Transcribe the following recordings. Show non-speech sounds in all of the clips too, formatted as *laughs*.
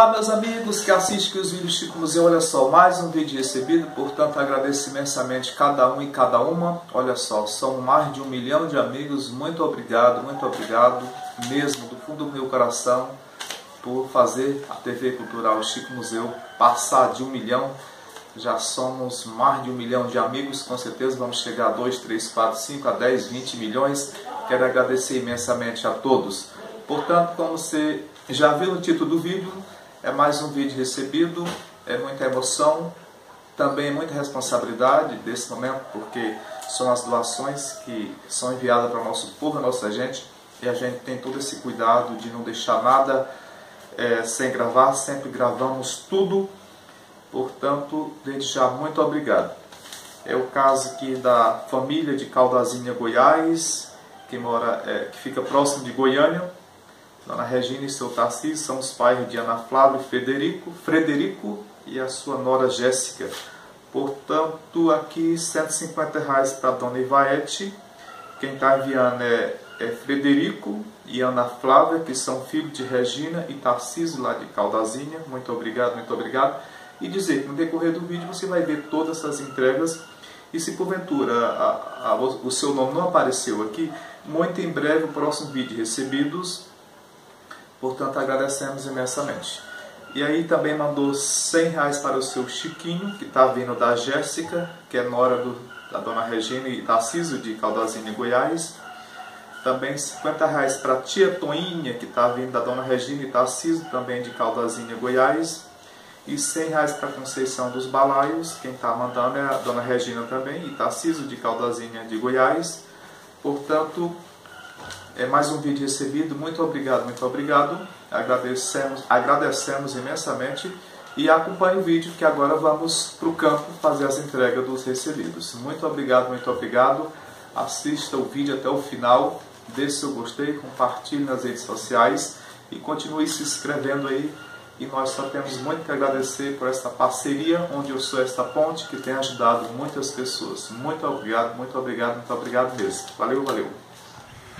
Olá meus amigos que assistem os vídeos Chico Museu, olha só, mais um vídeo recebido, portanto agradeço imensamente cada um e cada uma, olha só, são mais de um milhão de amigos, muito obrigado, muito obrigado mesmo do fundo do meu coração por fazer a TV Cultural Chico Museu passar de um milhão, já somos mais de um milhão de amigos, com certeza vamos chegar a 2, 3, 4, 5, a 10, 20 milhões, quero agradecer imensamente a todos. Portanto, como você já viu no título do vídeo, é mais um vídeo recebido, é muita emoção, também muita responsabilidade desse momento, porque são as doações que são enviadas para o nosso povo, a nossa gente, e a gente tem todo esse cuidado de não deixar nada é, sem gravar, sempre gravamos tudo, portanto, desde já, muito obrigado. É o caso aqui da família de Caldazinha, Goiás, que, mora, é, que fica próximo de Goiânia, Dona Regina e seu Tarcísio são os pais de Ana Flávia e Frederico, Frederico e a sua nora Jéssica. Portanto, aqui 150 reais para Dona Ivaete. Quem está enviando é, é, Frederico e Ana Flávia, que são filhos de Regina e Tarcísio, lá de Caldazinha. Muito obrigado, muito obrigado. E dizer que no decorrer do vídeo você vai ver todas essas entregas. E se porventura a, a, o seu nome não apareceu aqui, muito em breve o próximo vídeo recebidos Portanto, agradecemos imensamente. E aí também mandou 100 reais para o seu Chiquinho, que está vindo da Jéssica, que é nora do, da dona Regina e Tarcísio de Caldazinho, Goiás. Também 50 reais para a tia Toinha, que está vindo da dona Regina e Tarcísio, também de Caldazinha, Goiás. E 100 reais para Conceição dos Balaios, quem está mandando é a dona Regina também, e Tarcísio de Caldazinha de Goiás. Portanto, é mais um vídeo recebido. Muito obrigado, muito obrigado. Agradecemos, agradecemos imensamente e acompanhe o vídeo que agora vamos para o campo fazer as entregas dos recebidos. Muito obrigado, muito obrigado. Assista o vídeo até o final, deixe seu gostei, compartilhe nas redes sociais e continue se inscrevendo aí. E nós só temos muito que agradecer por esta parceria, onde eu sou esta ponte que tem ajudado muitas pessoas. Muito obrigado, muito obrigado, muito obrigado mesmo. Valeu, valeu.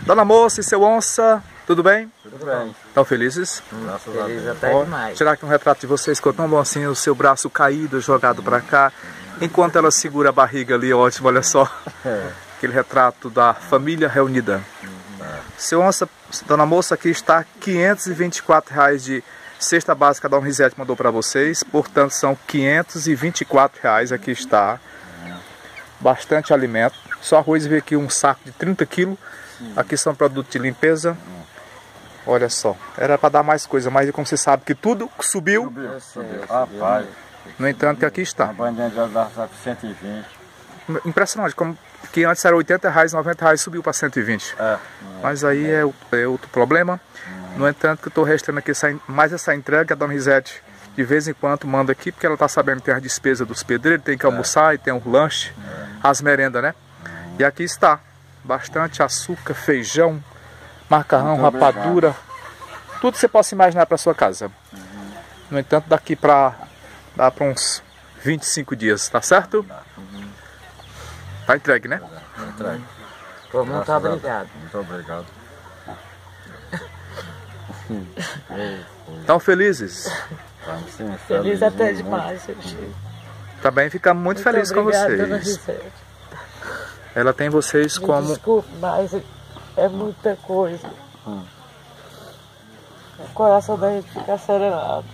Dona Moça e seu Onça, tudo bem? Tudo bem. Estão felizes? Graças Feliz até demais. Tirar aqui um retrato de vocês, ficou tão bom assim, o seu braço caído, jogado para cá. Enquanto ela segura a barriga ali, ótimo, olha só. É. Aquele retrato da família reunida. Seu Onça, Dona Moça, aqui está 524 reais de cesta básica da Risete mandou para vocês. Portanto, são 524 reais, aqui está. Bastante alimento. Só arroz e aqui um saco de 30 quilos Aqui são produtos de limpeza. Olha só, era para dar mais coisa, mas como você sabe que tudo subiu. Subiu, subiu. Rapaz. No entanto, que aqui está. A bandinha já dá 120. Impressionante, como que antes era 80 reais, 90 reais, subiu para 120. É, Mas aí é, é outro problema. No entanto, que eu estou restando aqui essa, mais essa entrega, a Dona Risete de vez em quando manda aqui, porque ela está sabendo que tem as despesas dos pedreiros, tem que almoçar e tem o lanche, as merendas, né? E aqui está, bastante açúcar, feijão, macarrão, Muito rapadura, obrigado. tudo que você possa imaginar para sua casa. Uhum. No entanto, daqui para dá para uns 25 dias, tá certo? Uhum. Tá entregue, né? Tá entregue. Pô, muito obrigado. Muito obrigado. Estão felizes? Estamos sim, Feliz até demais, Também ficamos muito, muito felizes com vocês. Ela tem vocês Me como. Desculpe, mas é muita coisa. Hum. O coração da gente fica serenado.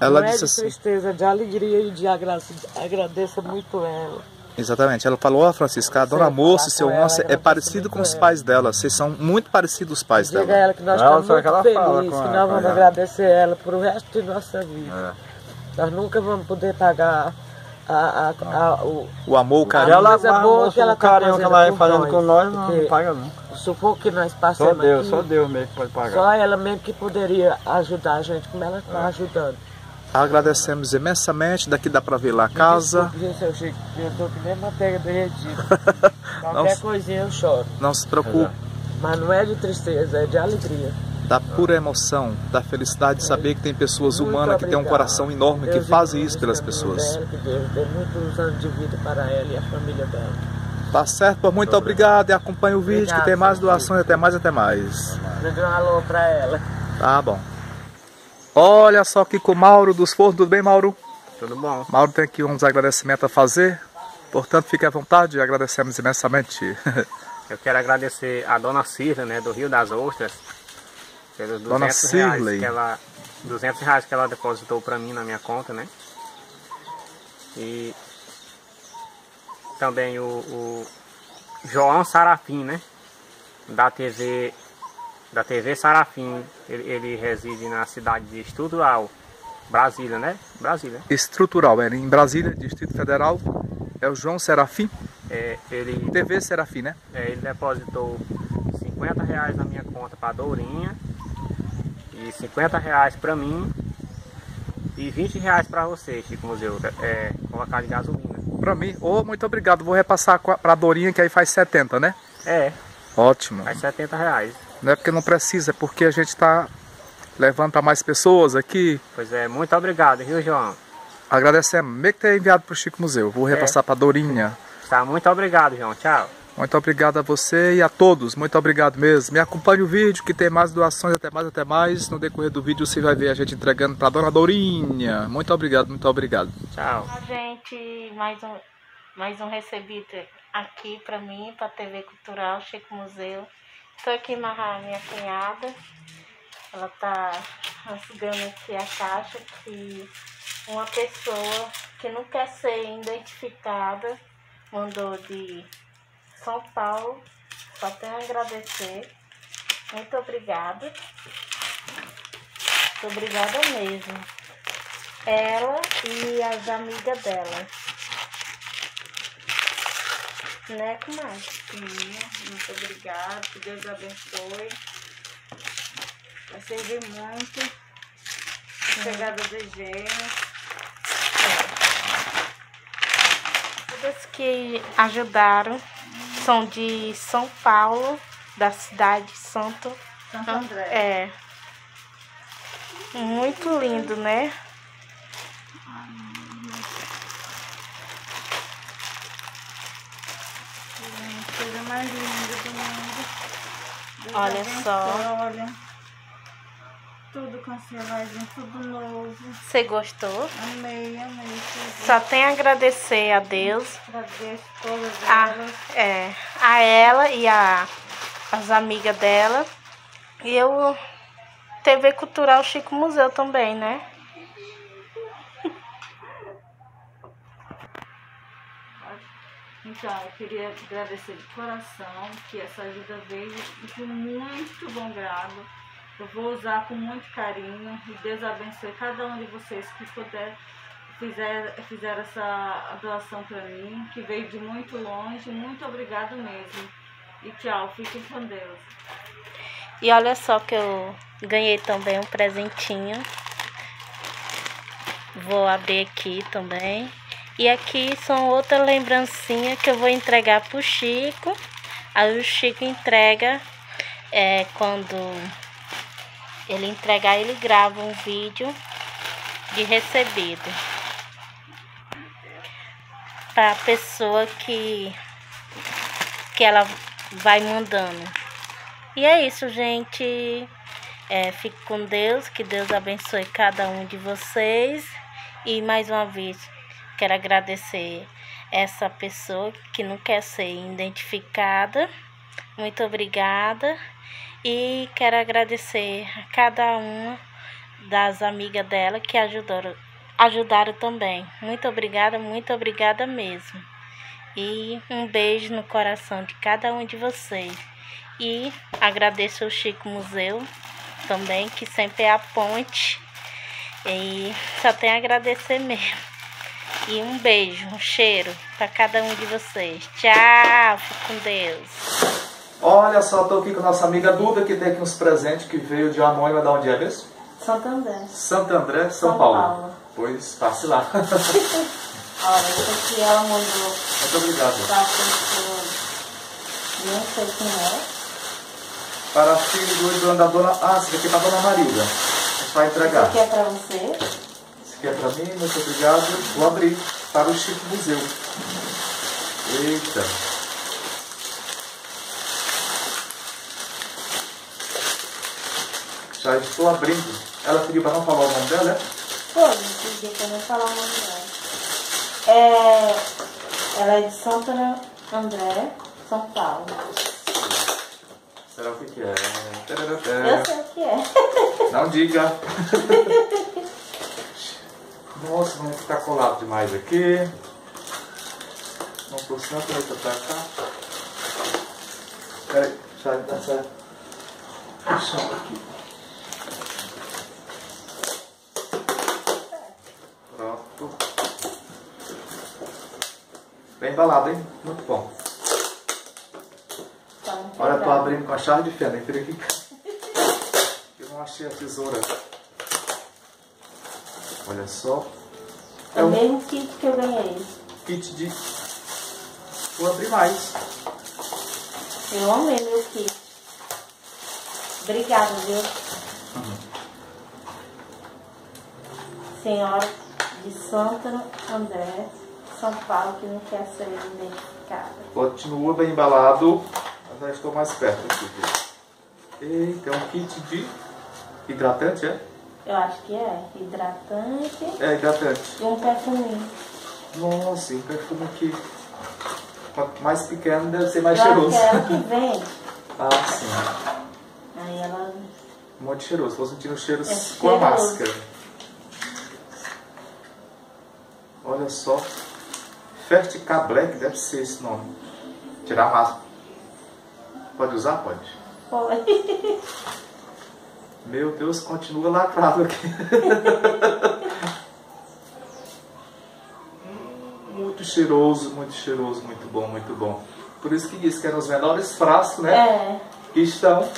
Ela Não disse é de assim. tristeza, de alegria e de agradeço, agradeço muito ela. Exatamente. Ela falou, ó, oh, Francisca, a dona Moça e seu Onça é parecido com os pais dela. Vocês são muito parecidos os pais Diga dela. ela que nós estamos muito felizes, que nós vamos agradecer ela por o resto de nossa vida. É. Nós nunca vamos poder pagar a, a, a, o, o amor, o carinho. Ela, é boa que ela o carinho que ela vai fazendo com nós, não paga não. O sufoco que nós passamos Só Deus, aqui, só Deus mesmo que pode pagar. Só ela mesmo que poderia ajudar a gente, como ela está é. ajudando. Agradecemos imensamente, daqui dá para ver lá a casa. Desculpe, seu Chico, eu estou que nem manteiga derretida. *laughs* Qualquer não, coisinha eu choro. Não se preocupe. Mas não é de tristeza, é de alegria da pura emoção, da felicidade de saber que tem pessoas humanas que têm um coração enorme que fazem isso pelas pessoas. Que Deus dê muitos anos de vida para ela e a família dela. Tá certo, muito obrigado e acompanhe o vídeo obrigado, que tem mais doações, até mais, até mais. Mande um alô para ela. Tá bom. Olha só aqui com o Mauro dos Fornos. Tudo bem, Mauro? Tudo bom. Mauro tem aqui uns agradecimentos a fazer. Portanto, fique à vontade e agradecemos imensamente. *laughs* Eu quero agradecer a dona Cirla, né, do Rio das Ostras, pelos 200 dona reais que ela 200 reais que ela depositou para mim na minha conta, né? E também o, o João Sarafim, né? Da TV da TV Sarafim, ele, ele reside na cidade de Estrutural, Brasília, né? Brasília. Estrutural, é em Brasília, Distrito Federal. É o João Serafim? É, ele... TV Serafim, né? É, ele depositou 50 reais na minha conta para Dourinha e 50 reais para mim e 20 reais para você, Chico Museu, é, colocar de gasolina. Para mim? Ô, oh, muito obrigado. Vou repassar para a Dorinha, que aí faz 70, né? É. Ótimo. Faz 70 reais. Não é porque não precisa, é porque a gente está levando para mais pessoas aqui. Pois é, muito obrigado, viu, João? Agradecemos. Meio que ter enviado para o Chico Museu. Vou repassar é. para a Dorinha. Tá, muito obrigado, João. Tchau. Muito obrigado a você e a todos. Muito obrigado mesmo. Me acompanhe o vídeo que tem mais doações, até mais, até mais. No decorrer do vídeo você vai ver a gente entregando para a Dona Dourinha. Muito obrigado, muito obrigado. Tchau. Gente, mais um, mais um recebido aqui para mim, para a TV Cultural, Chico Museu. Estou aqui amarrar minha cunhada. Ela tá rasgando aqui a caixa que uma pessoa que não quer ser identificada mandou de São Paulo. Só tenho a agradecer. Muito obrigada. Muito obrigada mesmo. Ela e as amigas dela. Né, comadre? Sim, muito obrigada. Que Deus abençoe. Vai servir muito. Chegada de gêmeos. Todas que ajudaram são de São Paulo, da cidade de Santo, Santo André. É. Muito lindo, né? coisa mais linda do mundo. Deus olha só. Olha. Tudo canceladinho, tudo novo. Você gostou? Amei, amei. Só tem a agradecer a Deus. Agradeço todas a, elas. É, a ela e a, as amigas dela. E eu TV Cultural Chico Museu também, né? Então, eu queria agradecer de coração que essa ajuda veio de muito bom grado. Eu vou usar com muito carinho e Deus abençoe cada um de vocês que puder fizer, fizer essa doação para mim, que veio de muito longe. Muito obrigado mesmo. E tchau, fiquem com Deus. E olha só que eu ganhei também um presentinho. Vou abrir aqui também. E aqui são outra lembrancinha que eu vou entregar pro Chico. Aí o Chico entrega é, quando ele entregar, ele grava um vídeo de recebido para a pessoa que que ela vai mandando. E é isso, gente. É, fique com Deus, que Deus abençoe cada um de vocês. E mais uma vez, Quero agradecer essa pessoa que não quer ser identificada. Muito obrigada. E quero agradecer a cada uma das amigas dela que ajudaram, ajudaram também. Muito obrigada, muito obrigada mesmo. E um beijo no coração de cada um de vocês. E agradeço ao Chico Museu também, que sempre é a ponte. E só tenho a agradecer mesmo. E um beijo, um cheiro para cada um de vocês. Tchau, fique com Deus. Olha só, estou aqui com a nossa amiga Duda, que tem aqui uns presentes, que veio de anônima da onde é mesmo? Santo André. Santo André, São, São Paulo. Paulo. Pois, passe lá. *laughs* Olha, esse aqui ela mandou. Muito obrigado. Tá, não sei quem é. Para filho do da dona. Ah, esse aqui é para dona Marilda. A gente vai entregar. Esse aqui é para você que é para mim, muito obrigado. Vou abrir para o Chico Museu. Eita! Já estou abrindo. Ela pediu para não falar o nome dela? Pô, me pediu para não falar o nome dela. É, ela é de Santo André, São Paulo. Será o que, que é? Eu sei o que é. *laughs* Não diga. Nossa, vai ficar colado demais aqui. Não tô sem a caneta pra cá. Peraí, sai dessa. Puxa aqui. Pronto. Bem embalado, hein? Muito bom. Tá Olha, tô legal. abrindo com a chave de fenda. Vira aqui. *laughs* Eu não achei a tesoura. Olha só. É o mesmo kit que eu ganhei. kit de. Vou abrir mais. Eu amei meu kit. Obrigada, viu? Senhora de Santo André, São Paulo, que não quer ser identificada. Continua bem embalado. Mas já estou mais perto aqui. Eita, é um kit de hidratante, é? Eu acho que é hidratante É, hidratante. e um perfuminho. Nossa, o perfume aqui. Quanto mais pequeno, deve ser mais Eu acho cheiroso. que é que vende. *laughs* Ah, sim. Aí ela. Muito cheiroso. Vou sentir o cheiro É com a cheiroso. máscara. Olha só. Fertica Black deve ser esse nome. Tirar a máscara. Pode usar? Pode. Foi. *laughs* Meu Deus, continua lacrado aqui. *laughs* muito cheiroso, muito cheiroso, muito bom, muito bom. Por isso que diz que eram os menores frascos, né? É. Que estão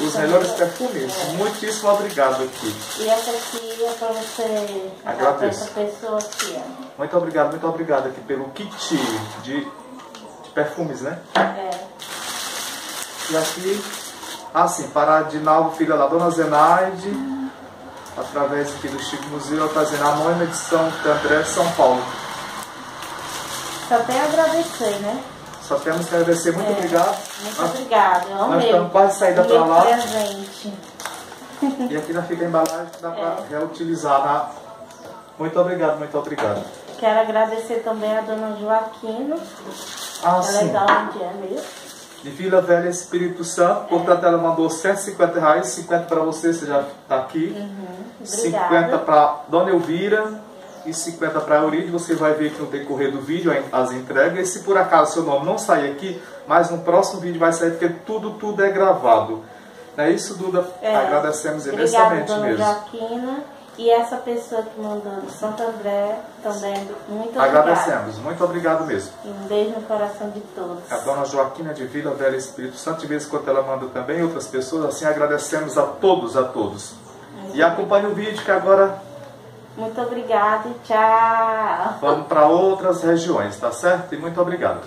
os melhores perfumes. É. Muitíssimo obrigado aqui. E essa aqui é pra você. Agradeço. Essa pessoa aqui, ó. Muito obrigado, muito obrigado aqui pelo kit de, de perfumes, né? É. E aqui, assim, para a Dinaldo, filha da Dona Zenaide, através aqui do Chico Museu, trazendo a nona edição de André São Paulo. Só tenho a agradecer, né? Só temos que agradecer, muito É. obrigado. Muito Nós- obrigada. Eu nós amei. estamos quase pra Meu lá. presente. E aqui ainda fica a embalagem que dá para É. reutilizar. Na... Muito obrigado, muito obrigado. Quero agradecer também a dona Joaquina. Ah, Ela é sim. da onde é mesmo? De Vila Velha Espírito Santo, portanto ela mandou 150 reais, 50 para você, você já está aqui. Uhum. 50 Obrigada. para Dona Elvira e 50 para Euride. Você vai ver que no decorrer do vídeo as entregas. E se por acaso seu nome não sair aqui, mas no próximo vídeo vai sair, porque tudo, tudo é gravado. Não é isso, Duda? É. Agradecemos Obrigada, imensamente dona mesmo. Joaquina. E essa pessoa que mandou de Santo André também. Muito obrigada. Agradecemos, muito obrigado mesmo. E um beijo no coração de todos. A dona Joaquina de Vila Velha Espírito Santo, de vez em quando ela manda também outras pessoas, assim agradecemos a todos, a todos. E acompanhe o vídeo que agora Muito obrigada e tchau. vamos para outras regiões, tá certo? E muito obrigado.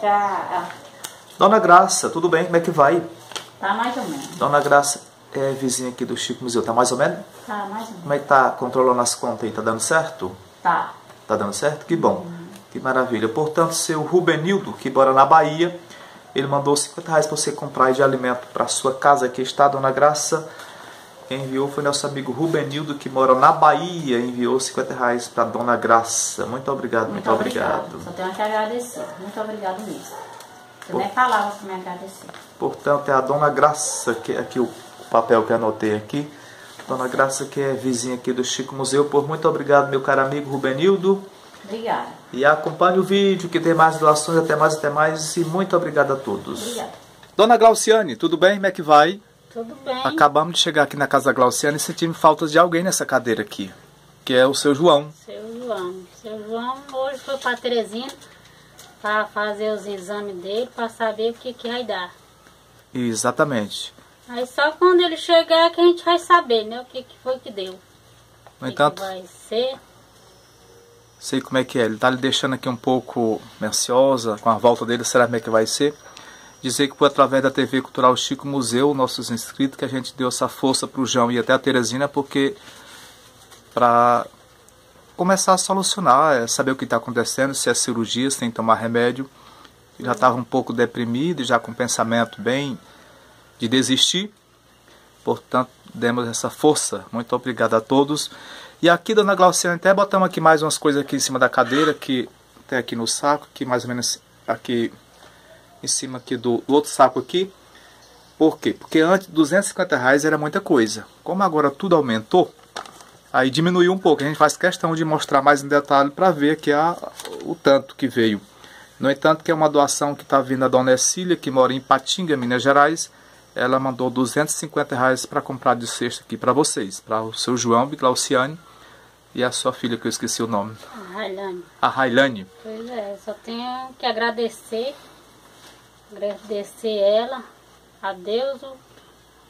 Tchau. Dona Graça, tudo bem? Como é que vai? Tá mais ou menos. Dona Graça é vizinha aqui do Chico Museu, tá mais ou menos? Tá mais ou menos. Como é que tá controlando as contas aí? Tá dando certo? Tá. Tá dando certo? Que bom. Que maravilha. Portanto, seu Rubenildo, que mora na Bahia, ele mandou 50 reais para você comprar de alimento para sua casa. Aqui está, Dona Graça. Quem enviou foi nosso amigo Rubenildo, que mora na Bahia. Enviou 50 reais para Dona Graça. Muito obrigado, muito, obrigado. Só tenho que agradecer. Muito obrigado mesmo. Eu Pô. nem falava pra me agradecer. Portanto, é a Dona Graça, que aqui o papel que anotei aqui. Dona Graça, que é vizinha aqui do Chico Museu. Por muito obrigado, meu caro amigo Rubenildo. Obrigada. E acompanhe o vídeo, que tem mais doações, até mais, até mais. E muito obrigado a todos. Obrigada. Dona Glauciane, tudo bem? Como é que vai? Tudo bem. Acabamos de chegar aqui na casa da Glauciane e sentimos falta de alguém nessa cadeira aqui. Que é o seu João. Seu João. Seu João hoje foi pra Teresina pra fazer os exames dele pra saber o que, que vai dar. Exatamente. Aí só quando ele chegar que a gente vai saber, né? O que, que foi que deu. No o que entanto, que vai ser. sei como é que é. Ele tá lhe deixando aqui um pouco ansiosa com a volta dele. Será como é que vai ser? Dizer que foi através da TV Cultural Chico Museu, nossos inscritos, que a gente deu essa força pro João e até a Teresina, porque para começar a solucionar, é, saber o que está acontecendo, se é cirurgia, se tem que tomar remédio. Já estava um pouco deprimido, já com pensamento bem de desistir. Portanto, demos essa força. Muito obrigado a todos. E aqui, dona Glauciane, até botamos aqui mais umas coisas aqui em cima da cadeira, que tem aqui no saco, aqui mais ou menos aqui em cima aqui do, do outro saco aqui. Por quê? Porque antes 250 reais era muita coisa. Como agora tudo aumentou, aí diminuiu um pouco. A gente faz questão de mostrar mais em detalhe para ver que há o tanto que veio. No entanto, que é uma doação que está vindo da Dona Ercília, que mora em Patinga, Minas Gerais. Ela mandou 250 reais para comprar de cesta aqui para vocês, para o seu João Glauciane e a sua filha, que eu esqueci o nome. A Railane. A Railane. Pois é, só tenho que agradecer, agradecer ela, a Deus o-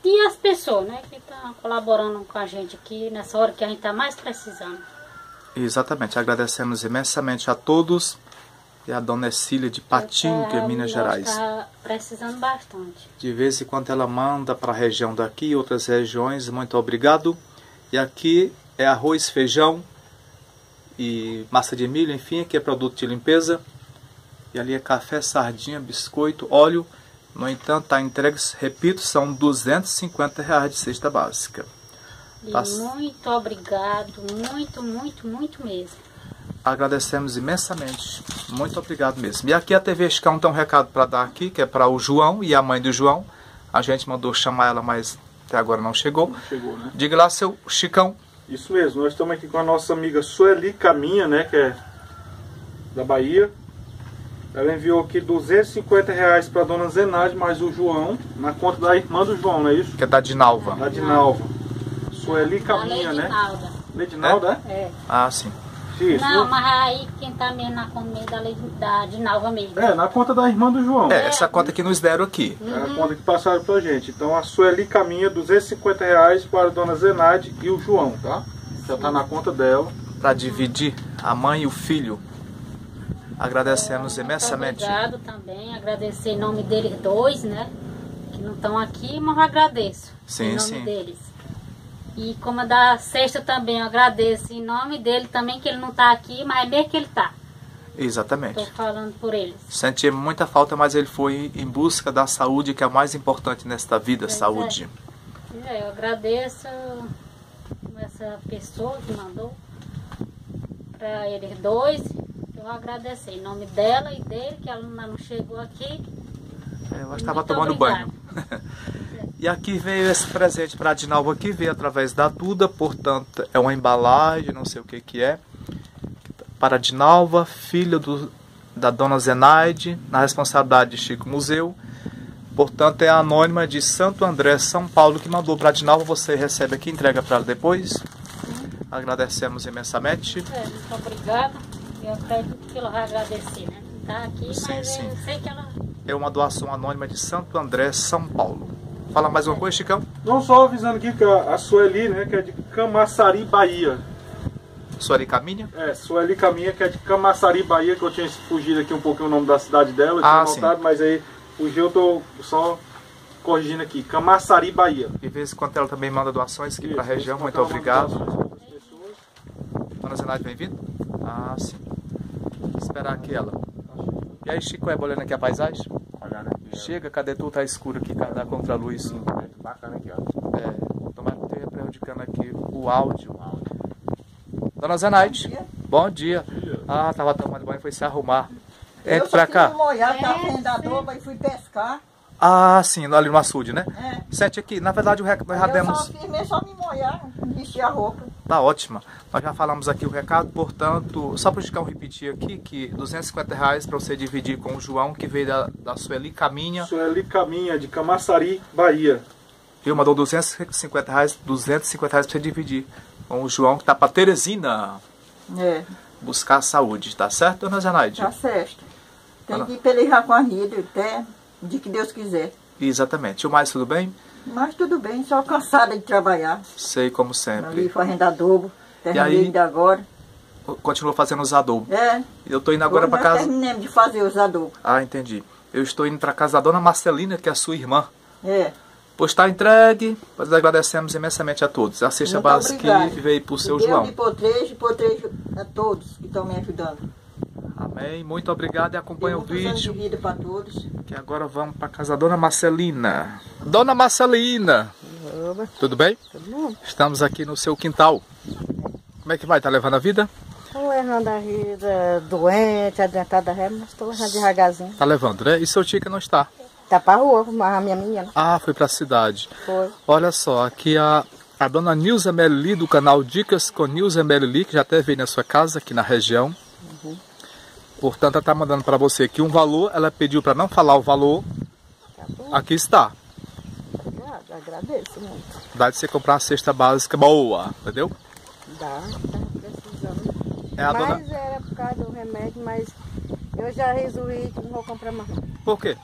e as pessoas, né, que estão colaborando com a gente aqui nessa hora que a gente está mais precisando. Exatamente, agradecemos imensamente a todos e a Dona Ercília de Patinga, Tá, Minas Gerais. Tá precisando bastante. De vez em quando ela manda para a região daqui e outras regiões. Muito obrigado. E aqui é arroz, feijão e massa de milho, enfim, aqui é produto de limpeza. E ali é café, sardinha, biscoito, óleo. No entanto, a entrega, repito, são 250 reais de cesta básica. Passa. muito obrigado, muito, muito, muito mesmo. Agradecemos imensamente. Muito obrigado mesmo. E aqui a TV Chicão tem um recado para dar aqui, que é para o João e a mãe do João. A gente mandou chamar ela, mas até agora não chegou. Chegou, né? Diga lá, seu Chicão. Isso mesmo, nós estamos aqui com a nossa amiga Sueli Caminha, né, que é da Bahia. Ela enviou aqui 250 reais para dona Zenade, mais o João, na conta da irmã do João, não é isso? Que é da Dinalva. Da Dinalva. Sueli Caminha, A né? Leidinalda. Leidinalda, é? É. Ah, sim. Isso. Não, mas aí quem tá mesmo na conta mesmo da, Lei- da de Nalva mesmo. É, na conta da irmã do João. É, essa conta que nos deram aqui. É a conta que passaram pra gente. Então a Sueli caminha 250 reais para a dona Zenade e o João, tá? Já tá na conta dela. Para dividir a mãe e o filho. Agradecemos imensamente. Obrigado também, agradecer em nome deles dois, né? Que não estão aqui, mas eu agradeço. Sim, em nome sim. deles. E como a da sexta também, eu agradeço em nome dele também, que ele não tá aqui, mas é mesmo que ele tá. Tô Exatamente. falando por eles. Senti muita falta, mas ele foi em busca da saúde, que é o mais importante nesta vida, Pois é. saúde. Aí, eu agradeço essa pessoa que mandou para eles dois. Vou agradecer em nome dela e dele, que ela não chegou aqui. É, Eu estava tomando banho. *laughs* e aqui veio esse presente para a Dinalva aqui, veio através da Duda, portanto é uma embalagem, não sei o que que é. Para a Dinalva, filha do, da dona Zenaide, na responsabilidade de Chico Museu. Portanto, é a anônima de Santo André, São Paulo, que mandou para a Dinalva. Você recebe aqui, entrega para ela depois. Agradecemos imensamente. É, muito obrigada. Eu acredito que ela vai agradecer, né? Tá aqui, Sim, mas sim. eu sei que ela. É uma doação anônima de Santo André, São Paulo. Fala mais uma coisa, Chicão? Não só avisando aqui que a Sueli, né, que é de Camaçari, Bahia. Sueli Caminha? É, Sueli Caminha, que é de Camaçari, Bahia, que eu tinha fugido aqui um pouquinho o nome da cidade dela, eu Ah, tinha sim. notado, mas aí fugiu, eu tô só corrigindo aqui. Camaçari, Bahia. De vez em quando ela também manda doações aqui para a região. Muito obrigado. Dona Zenaide, bem-vindo? Ah, sim. Esperar aqui ela. E aí, Chico, é olhando aqui a paisagem? Olhando aqui, Chega, cadê tu? Tá escuro aqui, cara, da contraluz. ó. Muito bacana aqui, ó. É, tomara que esteja prejudicando aqui o áudio. Dona Zenaide, bom dia. Ah, tava tomando banho, foi se arrumar. Entre eu pra cá. fui molhar, tava arrendador, mas fui pescar. Ah, sim, ali no açude, né? É. Sente aqui. Na verdade, o rec... nós já eu demos... só fiz mesmo só me molhar, vestir a roupa. Tá ótima. Nós já falamos aqui o recado, portanto, só para o Chicão repetir aqui, que 250 reais para você dividir com o João, que veio da, da Sueli Caminha, Sueli Caminha, de Camaçari, Bahia. viu? Mandou 250 reais, 250 reais para você dividir com o João, que tá para Teresina É, buscar a saúde, tá certo, dona Zenaide? tá certo. Tem que pelejar com a vida até de que Deus quiser. Exatamente. E o mais, tudo bem? Mas tudo bem, só cansada de trabalhar. Sei, como Ali sempre. foi adobo, terminei aí? ainda agora. Continua fazendo os adobos. É, Eu tô indo agora para casa... terminamos de fazer os adobos. Ah, entendi. Eu estou indo para casa da dona Marcelina, que é a sua irmã. É, Pois está entregue, nós agradecemos imensamente a todos. A cesta Muito básica obrigada. que veio para o seu Deus João. me potrejo, potrejo a todos que estão me ajudando. Amém. Muito obrigado e acompanha o anos de vídeo. vida para todos. Que agora vamos para casa da dona Marcelina. Dona Marcelina! Oba, Tudo bem? tudo bom? Estamos aqui no seu quintal. Como é que vai? Tá levando a vida? Estou levando a vida doente, adentada ré, mas estou levando devagarzinho. Tá levando, né? E seu Tica não está? Tá pra rua, mas a minha menina Ah, foi pra cidade. foi. Olha só, aqui a, a dona Nilza Melili do canal Dicas com Nilza Melili, que já até veio na sua casa aqui na região. Portanto, ela tá mandando para você aqui um valor. Ela pediu para não falar o valor. Tá? Aqui está. Obrigado, agradeço muito. Dá de você comprar uma cesta básica boa, entendeu? Dá, tá precisando. É a mas dona. era por causa do remédio, mas eu já resolvi que não vou comprar mais. Por quê?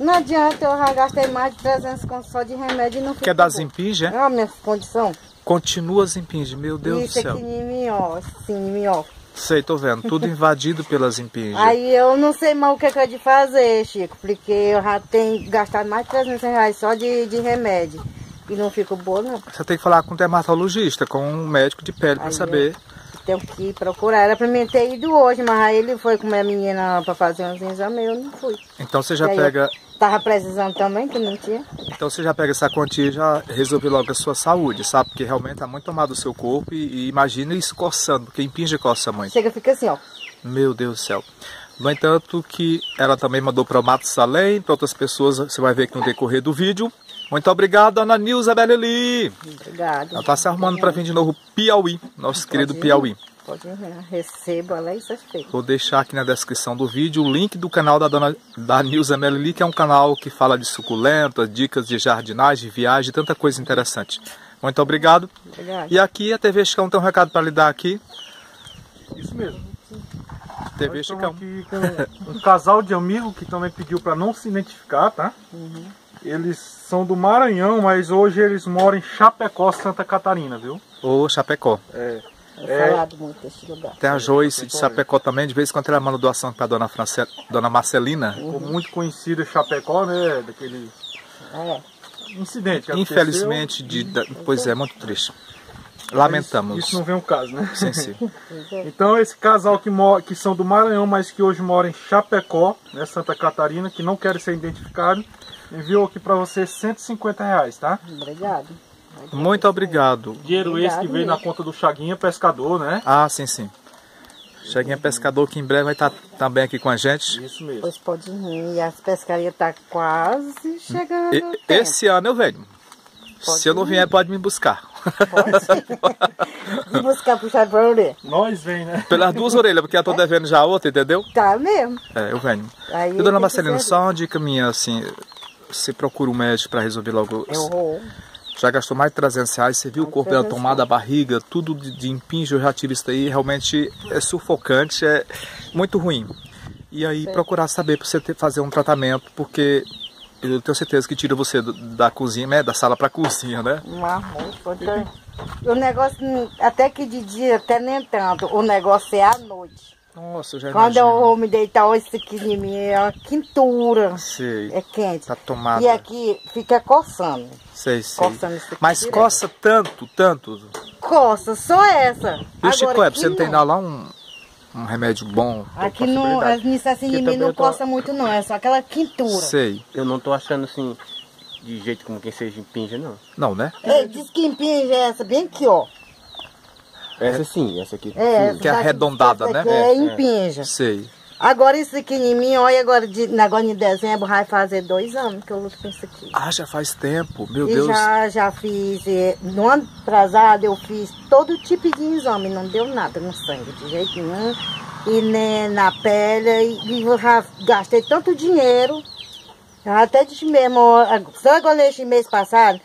Não adianta, eu já gastei mais de 300 contos só de remédio e não fica Quer dar zimpinge, é? É a minha condição. Continua zimpinge, meu Deus Isso do céu. aqui em mim, ó, assim, em mim, ó. Sei, tô vendo. Tudo *laughs* invadido pelas zimpinge. Aí eu não sei mais o que, que é de fazer, Chico, porque eu já tenho gastado mais de 300 reais só de, de remédio. E não fico boa, não. Você tem que falar com um dermatologista, com um médico de pele, para saber. Tenho que procurar. Era pra mim ter ido hoje, mas aí ele foi com minha menina pra fazer uns exames, eu não fui. Então você já E pega. Tava precisando também, que não tinha. Então você já pega essa quantia e já resolve logo a sua saúde, sabe? Porque realmente tá muito tomado o seu corpo e, e imagina isso coçando, porque impinge coça muito. Chega, fica assim, ó. Meu Deus do céu. No entanto, que ela também mandou para o Matusalém, para outras pessoas, você vai ver aqui no decorrer do vídeo. Muito obrigado, Ana Nilza Beleli. Obrigado. Ela está se arrumando para vir de novo Piauí, nosso querido ir. Piauí. Pode ir, né? recebo ela e satisfeito. Vou deixar aqui na descrição do vídeo o link do canal da dona da Nilza Melili, que é um canal que fala de suculentas, dicas de jardinagem, viagem, tanta coisa interessante. Muito obrigado. Obrigado. E aqui a TV Chicão tem um recado para lhe dar aqui. Isso mesmo. TV Nós Chicão. aqui com um casal de amigos que também pediu para não se identificar, tá? Uhum. Eles são do Maranhão, mas hoje eles moram em Chapecó, Santa Catarina, viu? Ô Chapecó. É. É falado muito desse lugar. Tem a Joyce de Chapecó também, de vez em quando ela manda doação para dona, France... dona Marcelina. Ficou muito conhecido Chapecó, né? Daquele É. incidente que Infelizmente, de, pois é, muito triste. Lamentamos. Isso não vem o caso, né? Sim, sim. *laughs* Então esse casal que, mora, que são do Maranhão, mas que hoje mora em Chapecó, né, Santa Catarina, que não querem ser identificados, enviou aqui para você 150 reais, tá? Obrigado. Muito obrigado. Dinheiro esse que Obrigado veio na mesmo. conta do Chaguinha Pescador, né? Ah, sim, sim. Cheguinha Pescador que em breve vai estar também aqui com a gente. Isso mesmo. Pois pode vir. E as pescarias tá quase chegando. E- esse ano eu venho. Pode Se eu não vier, pode me buscar. Pode. *laughs* buscar puxar pra orelha. Nós vem, né? Pelas duas orelhas, porque eu tô devendo já a outra, entendeu? Tá mesmo. É, eu venho. Aí E dona Marcelina, só uma dica minha, assim, você procura um médico para resolver logo. Vou. Já gastou mais de 300 reais, você viu o corpo dela 300 tomada, a barriga, tudo de, de impinge, eu já tive isso daí, realmente é sufocante, é muito ruim. E aí procurar saber para você ter, fazer um tratamento, porque eu tenho certeza que tira você da cozinha, né, da sala para *laughs* cozinha, né? O negócio, até que de dia, até nem tanto. O negócio é à noite. Nossa, eu já Quando eu imagino. vou me deitar, olha isso aqui em mim, é uma quintura. Sei, É quente. tá tomada. E aqui fica coçando. Sei, sei. Coçando isso aqui Mas direto. coça tanto, tanto. Coça, só essa. E o Chico, aqui você não tem não. lá, um, um remédio bom? Aqui não, nisso assim de Porque mim não eu tô- coça muito não, é só aquela quintura. Sei. Eu não tô achando assim, de jeito como quem seja impinja, não. Não, né? Ei, diz que impinge essa, bem aqui, ó. Essa sim, essa aqui. É, essa Que é arredondada, né? aqui É, impinja. Sei. Agora isso aqui em mim, olha agora, de, agora em dezembro vai fazer dois anos que eu luto com isso aqui. Ah, já faz tempo, meu e Deus. já, já fiz, eh, no ano atrasado eu fiz todo tipo de exame, não deu nada no sangue, de jeito nenhum. E nem na pele, e, eu já gastei tanto dinheiro, até de mesmo, só agora neste mês passado,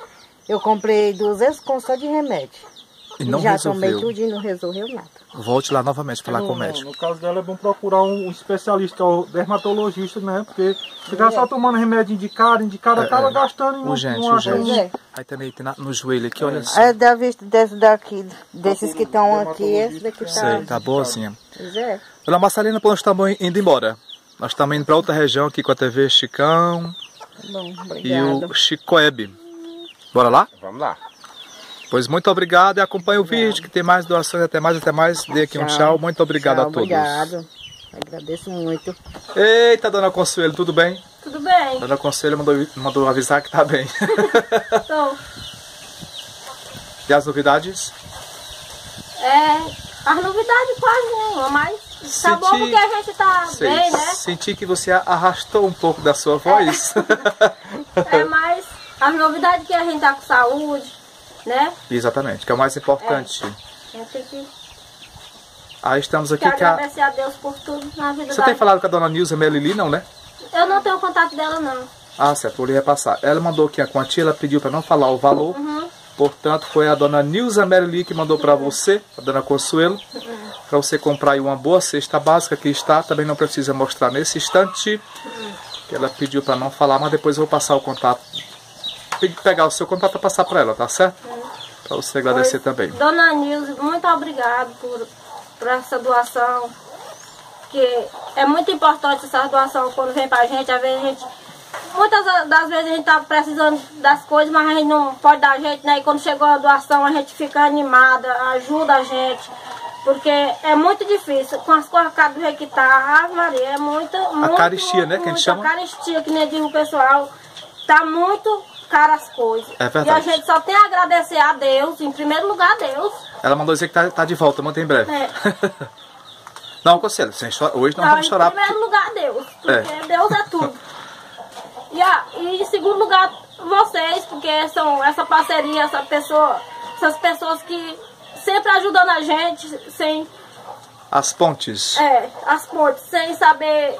eu comprei 200 contos só de remédio. E não já tomei resolveu. tudo e não resolveu nada. Volte lá novamente falar No, com o médico. no caso dela é bom procurar um, um especialista, o dermatologista, né? Porque ficar só tomando remédio indicado, indicado, É, acaba é. gastando e não, Urgente, não acha urgente. um- É. Aí também tem na- no joelho aqui, olha só. É da vista desse daqui, desses que estão aqui, esse daqui tá. Sei, tá boazinha. Pois é. Dona Marcelina, nós estamos indo embora. Nós estamos indo para outra região aqui com a TV Chicão Bom, e o Chicoeb. Bora lá? Vamos lá. Pois muito obrigado e acompanhe o vídeo, que tem mais doações, até mais, até mais. Dê aqui um tchau. Muito obrigado Tchau, a todos. Obrigado. Agradeço muito. Eita, dona Consuelo, tudo bem? Tudo bem? Dona Consuelo mandou, mandou avisar que tá bem. *laughs* *laughs* Então, E as novidades? É, as novidades quase nenhuma, mas tá bom porque a gente tá Sei. bem, né? Senti que você arrastou um pouco da sua voz. *laughs* É, mas as novidades que a gente tá com saúde, né? Exatamente, que é o mais importante. A gente tem que, Aí estamos aqui que a... agradecer a Deus por tudo na vida Você da tem falado com a dona Nilza Melili, não, né? Eu não tenho contato dela, não. Ah, certo, vou lhe repassar. Ela mandou aqui a quantia, ela pediu para não falar o valor. Uhum. Portanto, foi a dona Nilza Merli que mandou para você, a dona Consuelo, para você comprar aí uma boa cesta básica que está. Também não precisa mostrar nesse instante. Que ela pediu para não falar, mas depois eu vou passar o contato. Tem que pegar o seu contato para passar para ela, tá certo? Para você agradecer também. Dona Nilza, muito obrigado por, por essa doação. Que é muito importante essa doação quando vem pra gente. Às vezes a gente. Muitas das vezes a gente tá precisando das coisas, mas a gente não pode dar jeito, né? E quando chegou a doação a gente fica animada, ajuda a gente. Porque é muito difícil. Com as coisas do jeito que tá, Ave Maria, é muita. muito, caristia, né, que a gente muito chama? caristia, que nem diz o pessoal. Tá muito cara as coisas. É E a verdade. gente só tem a agradecer a Deus, em primeiro lugar a Deus. Ela mandou dizer que tá, tá de volta, muito em breve. É. *laughs* não, Conselho, sem hoje não Não, vamos em chorar. primeiro porque- lugar Deus, porque É. Deus é tudo. E, a- e em segundo lugar vocês, porque são essa parceria, essa pessoa, essas pessoas que sempre ajudando a gente, sem As pontes. é, as pontes, sem saber,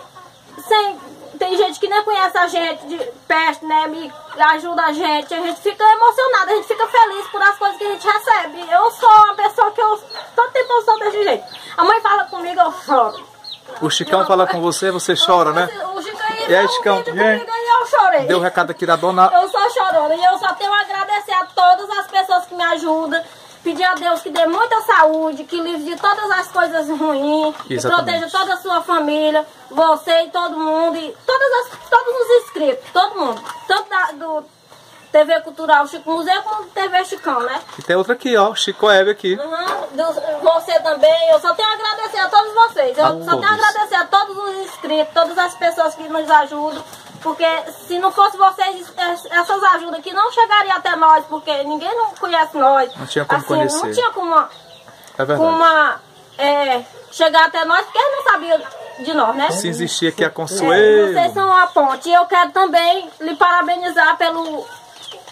sem tem gente que nem conhece a gente de perto, né? Me ajuda a gente, a gente fica emocionada, a gente fica feliz por as coisas que a gente recebe. Eu sou uma pessoa que eu todo tempo eu sou desse jeito. A mãe fala comigo, eu choro. O Chicão fala com você, você chora, né? O Chico aí E aí, um Chicão? E aí? eu chorei. Deu o recado aqui da dona Eu sou chorona e eu só tenho a agradecer a todas as pessoas que me ajudam. Pedir a Deus que dê muita saúde, que livre de todas as coisas ruins, que Exatamente. proteja toda a sua família, você e todo mundo, e todas as, todos os inscritos, todo mundo. Tanto da, do TV Cultural Chico Museu como do TV Chicão, né? E tem outra aqui, ó, Chico Hebe aqui. Uhum, do- você também, eu só tenho a agradecer a todos vocês. Eu A só tenho a todos. agradecer a todos os inscritos, todas as pessoas que nos ajudam. Porque se não fosse vocês, es- essas ajudas aqui não chegariam até nós, porque ninguém não conhece nós. Não tinha como assim, conhecer. Não tinha como, É verdade. como é, chegar até nós, porque eles não sabiam de nós, né? Se existir aqui a É, Consuelo. vocês são a ponte. E eu quero também lhe parabenizar pelo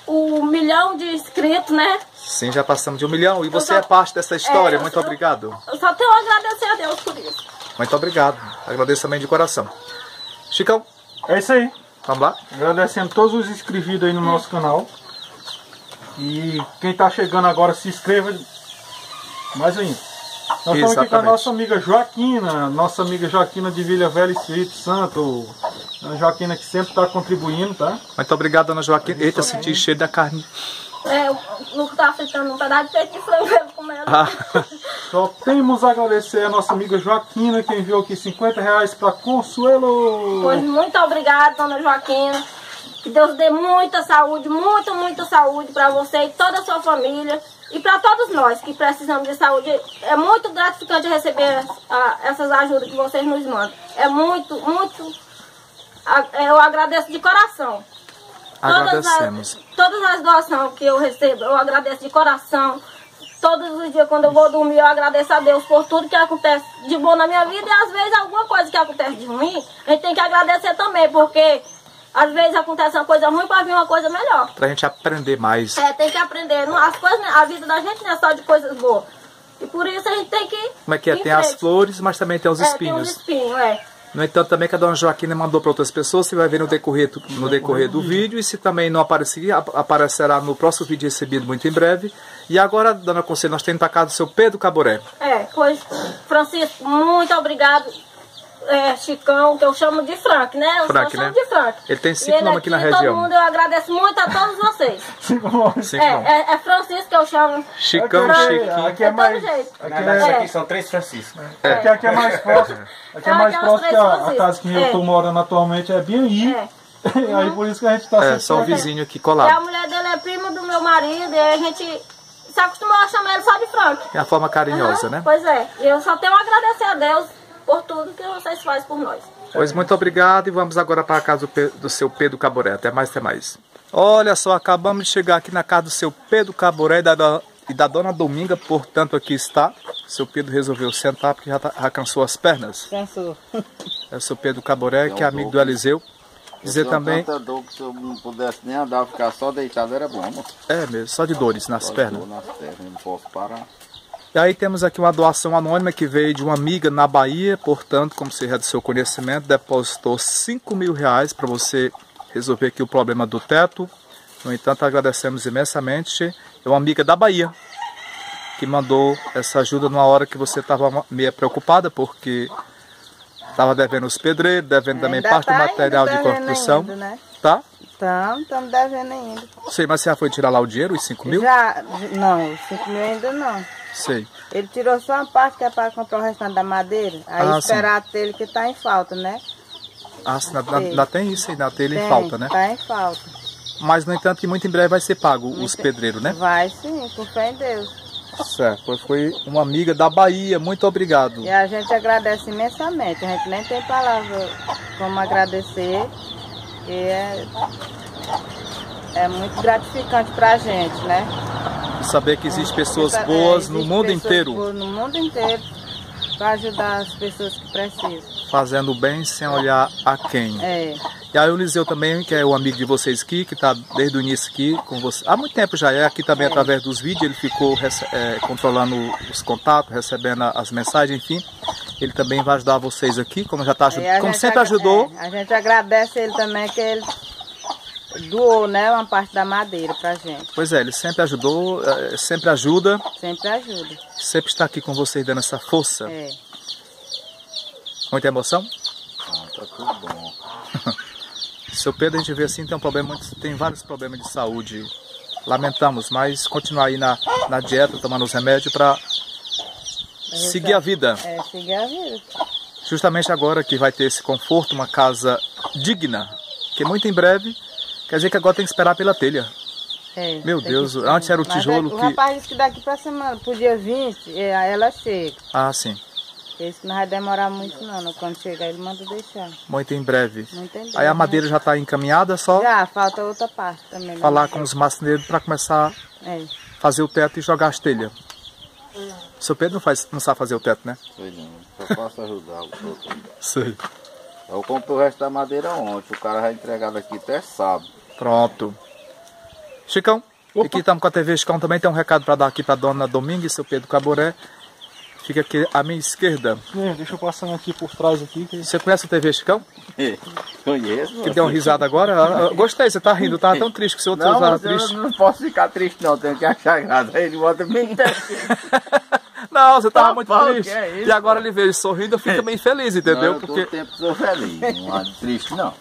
o milhão de inscritos, né? Sim, já passamos de um milhão. E você só- é parte dessa história. É, eu Muito só- obrigado. Eu só tenho a agradecer a Deus por isso. Muito obrigado. Agradeço também de coração. Chicão, É isso aí. vamos lá? Agradecendo todos os inscritos aí no nosso canal. E quem tá chegando agora, se inscreva mais ainda. Nós estamos aqui com a nossa amiga Joaquina, nossa amiga Joaquina de Vila Velha Espírito Santo. A Joaquina que sempre está contribuindo, tá? Muito obrigado, dona Joaquim. Eita, senti cheio da carne. É, o Luco tá fritando um pedaço de peito de frango ele comer. Ah, *laughs* Só temos a agradecer a nossa amiga Joaquina que enviou aqui 50 reais para Consuelo. Pois muito obrigada, dona Joaquina. Que Deus dê muita saúde, muita, muita saúde para você e toda a sua família. E para todos nós que precisamos de saúde. É muito gratificante receber ah, essas ajudas que vocês nos mandam. É muito, muito. ah, Eu agradeço de coração. agradecemos. Todas as, todas as doações que eu recebo, eu agradeço de coração. Todos os dias, quando eu vou dormir, eu agradeço a Deus por tudo que acontece de bom na minha vida. E às vezes, alguma coisa que acontece de ruim, a gente tem que agradecer também, porque às vezes acontece uma coisa ruim para vir uma coisa melhor. Pra gente aprender mais. É, tem que aprender. Não- As coisas, a vida da gente não é só de coisas boas. E por isso a gente tem que. Como é que é? Tem as flores, mas também tem os É, tem uns espinhos. espinhos, é. No entanto, também que a dona Joaquina mandou para outras pessoas, você vai ver no decorrer, do- no decorrer do vídeo. E se também não aparecer, ap- aparecerá no próximo vídeo recebido muito em breve. E agora, dona Conselho, nós temos para casa do seu Pedro Caboré. É, pois, Francisco, muito obrigado. É, Chicão, que eu chamo de Frank, né? Eu Frank, só chamo né? de Frank. Ele tem cinco nomes aqui na Todo região. mundo, eu agradeço muito a todos vocês. *laughs* Cinco nomes. Cinco É, nomes. é, é Francisco que eu chamo. Chicão, Aqui, Chiquinho. aqui é todo mais. jeito. Aqui é, aqui são três Franciscos. aqui, aqui é mais próximo. Aqui é É, mais próximo que a, a Francisco. casa que eu É. tô morando atualmente é bem aí. É. *laughs* aí por isso que a gente tá É, só um aqui. vizinho aqui E a colado. mulher dele é prima do meu marido e a gente se acostumou a chamar ele só de Frank. É a forma carinhosa, Aham, né? Pois é. E eu só tenho a agradecer a Deus por tudo que vocês fazem por nós. Pois muito obrigado e vamos agora para a casa do, seu Pedro Caboré. Até mais, até mais. Olha só, acabamos de chegar aqui na casa do seu Pedro Caboré e da, e da dona Dominga, portanto, aqui está. Seu Pedro resolveu sentar porque já, tá, já cansou as pernas. Cansou. É o seu Pedro Caboré, que é amigo do Eliseu. Dizer também. Tanta dor que se eu não pudesse nem andar, ficar só deitado era bom. Moço. É mesmo, só de dores nas Só pernas. dor nas pernas, não posso parar. E aí temos aqui uma doação anônima que veio de uma amiga na Bahia, portanto, como você já do seu conhecimento, depositou 5 mil reais para você resolver aqui o problema do teto. No entanto, agradecemos imensamente. É uma amiga da Bahia que mandou essa ajuda numa hora que você estava meio preocupada, porque estava devendo os pedreiros, devendo também Ainda parte do tá material ainda de devendo construção. ainda, né? Tá? Então, estamos devendo ainda. Sei, mas você já foi tirar lá o dinheiro, os 5 mil? Já, não, 5 mil ainda não. Sei. Ele tirou só uma parte que é para comprar o restante da madeira. Aí Ah, esperar até ele que tá em falta, né? Ah, sim, ainda, tem isso, tem ele em Tem, falta, né? Tá em falta. Mas, no entanto, que muito em breve vai ser pago os pedreiros, né? Vai sim, com fé em Deus. Certo, pois foi uma amiga da Bahia, muito obrigado. E a gente agradece imensamente. A gente nem tem palavra como agradecer. E é, é muito gratificante pra gente, né? Saber que existem pessoas É, boas no existe mundo pessoas inteiro, no mundo inteiro para ajudar as pessoas que precisam. fazendo bem sem olhar a quem. É. E aí o Liseu também, que é o amigo de vocês aqui, que está desde o início aqui com você. Há muito tempo já é, aqui também através dos vídeos, ele ficou é, controlando os contatos, recebendo as mensagens, enfim. Ele também vai ajudar vocês aqui, como já está a ajudando, como sempre ajudou. é, a gente agradece ele também que ele doou, né, uma parte da madeira pra gente. Pois é, ele sempre ajudou, é, sempre ajuda, Sempre ajuda. sempre está aqui com vocês dando essa força. É. Muita emoção? Ah, tá tudo bom. *laughs* Seu Pedro, a gente vê assim, tem um problema, tem vários problemas de saúde. Lamentamos, mas continuar aí na, na dieta, tomando os remédios para seguir a vida. É, seguir a vida. Justamente agora que vai ter esse conforto, uma casa digna, que muito em breve, quer dizer que agora tem que esperar pela telha. É, Meu Deus, que- antes era o Mas tijolo é- O que- rapaz disse que daqui pra semana, pro dia 20, é, aí ela chega. Ah, sim, Esse não vai demorar muito não, não. quando chegar ele manda deixar. muito em breve. Muito em Aí breve, a madeira já está encaminhada, só Já, falta outra parte também. né? falar com os marceneiros para começar É. a fazer o teto e jogar as telhas. Seu Pedro não, faz, não sabe fazer o teto, né? Sei não, só posso ajudar os outros. Sei. Eu comprei o resto da madeira ontem, o cara vai entregar daqui até sábado. Pronto. Chicão, aqui estamos com a TV Chicão também. Tem um recado para dar aqui para dona Dominga e seu Pedro Caboré. Fica aqui à minha esquerda. É, deixa eu passar aqui por trás aqui. Que... Você conhece a TV Chicão? Conheço. Que deu uma risada agora? *laughs* Gostei, você tá rindo, tá tão triste que o seu outro Não, eu triste. não posso ficar triste não, tenho que achar graça. Ele bota bem. *laughs* Não, você tava Tá muito bom, triste. é isso, e agora ele veio sorrindo, eu fico também feliz, entendeu? Não, eu Porque... todo tempo sou feliz, não ando triste não.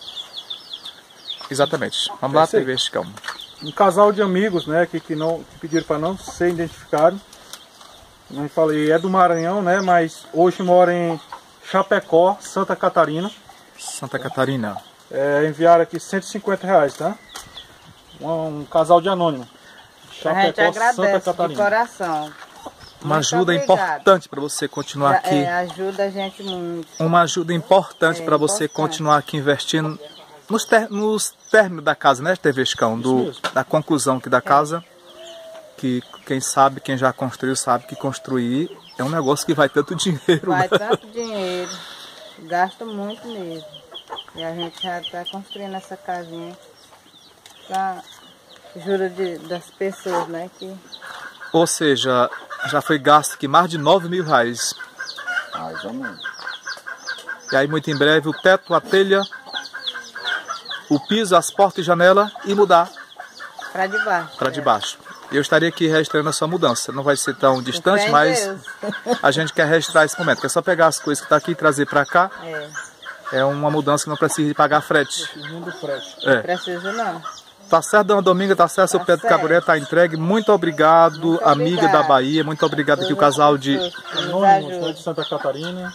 Exatamente. Vamos lá, É. TV Chicão. Um casal de amigos, né, que, que não que pediram para não ser identificado. Não falei, é do Maranhão, né, mas hoje mora em Chapecó, Santa Catarina. Santa Catarina. É, enviaram aqui 150 reais, tá? Um, um casal de anônimo. A gente Chapecó, Santa agradece de Catarina. coração. Uma Muito ajuda obrigada. importante para você continuar aqui. É, ajuda a gente muito. Uma ajuda importante É, para você continuar aqui investindo nos, ter- nos términos da casa, né, TV Chicão? Do, mesmo. da conclusão aqui da casa. Que quem sabe, quem já construiu, sabe que construir é um negócio que vai tanto *laughs* dinheiro. Vai né? tanto dinheiro. Gasta muito mesmo. E a gente já está construindo essa casinha com a ajuda de, das pessoas, né? Que Ou seja, já foi gasto aqui mais de 9 mil reais. Mais ou menos. E aí muito em breve o teto, a telha, o piso, as portas e janela e mudar para de baixo. para de baixo. Eu estaria aqui registrando a sua mudança. Não vai ser tão distante, em mas Deus. a gente quer registrar esse momento. É só pegar as coisas que está aqui e trazer para cá. É, É uma mudança que não precisa de pagar frete. Mundo frete. É. precisa não. Tá certo, dona Dominga, tá certo, seu Tá Pedro certo. Caburé tá entregue. Muito obrigado, Muito amiga obrigada. da Bahia. Muito obrigado aqui o casal de. Anônimos, né, ajudam. de Santa Catarina.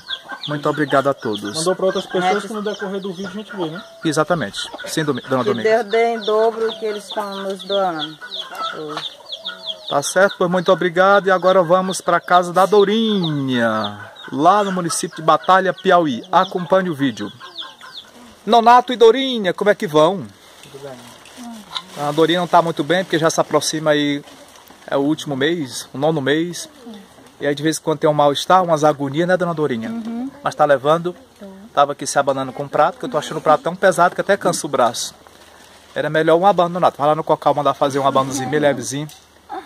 Muito obrigado a todos. Mandou para outras pessoas que no decorrer do vídeo a gente vê, né? Exatamente. Sim, dona Que Dominga. Deus dê em dobro o que eles estão nos doando. Tá certo, pois muito obrigado. E agora vamos para a casa da Dourinha, lá no município de Batalha, Piauí. Acompanhe o vídeo. Nonato e Dourinha, como é que vão? A Dourinha não está muito bem, porque já se aproxima aí é o último mês, o nono mês. E aí de vez em quando tem um mal-estar, umas agonias, né, dona Dorinha? Uhum. Mas tá levando. Tava aqui se abanando com o prato, que eu tô achando o prato tão pesado que até cansa o braço. Era melhor um abano, Nato. Vai lá no Cocal mandar fazer um abanozinho bem levezinho.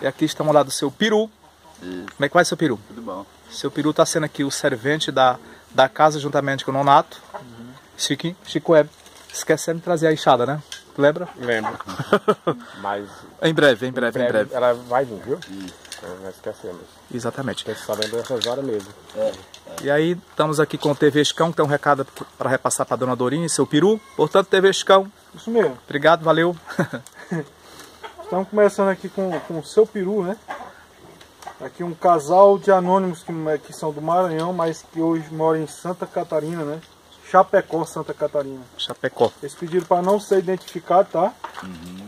E aqui estamos lá do seu peru. Como é que vai, seu peru? Tudo bom. Seu peru tá sendo aqui o servente da, da casa juntamente com o Nonato. Chiquinho, Chico Web. Esquecendo de trazer a enxada, né? Tu lembra? Lembro. *laughs* Mas Em breve, em breve, em breve. ela vai vir, viu? Então, Nós esquecemos. Exatamente. Tem que saber dessas horas mesmo. E aí, estamos aqui com o TV Chicão, que tem um recado para repassar para dona Dorinha e seu peru. Portanto, TV Chicão, Isso mesmo. obrigado, valeu. *laughs* Estamos começando aqui com, com o seu peru, né? Aqui um casal de anônimos que, que são do Maranhão, mas que hoje moram em Santa Catarina, né? Chapecó, Santa Catarina. Chapecó. Eles pediram para não ser identificado, tá?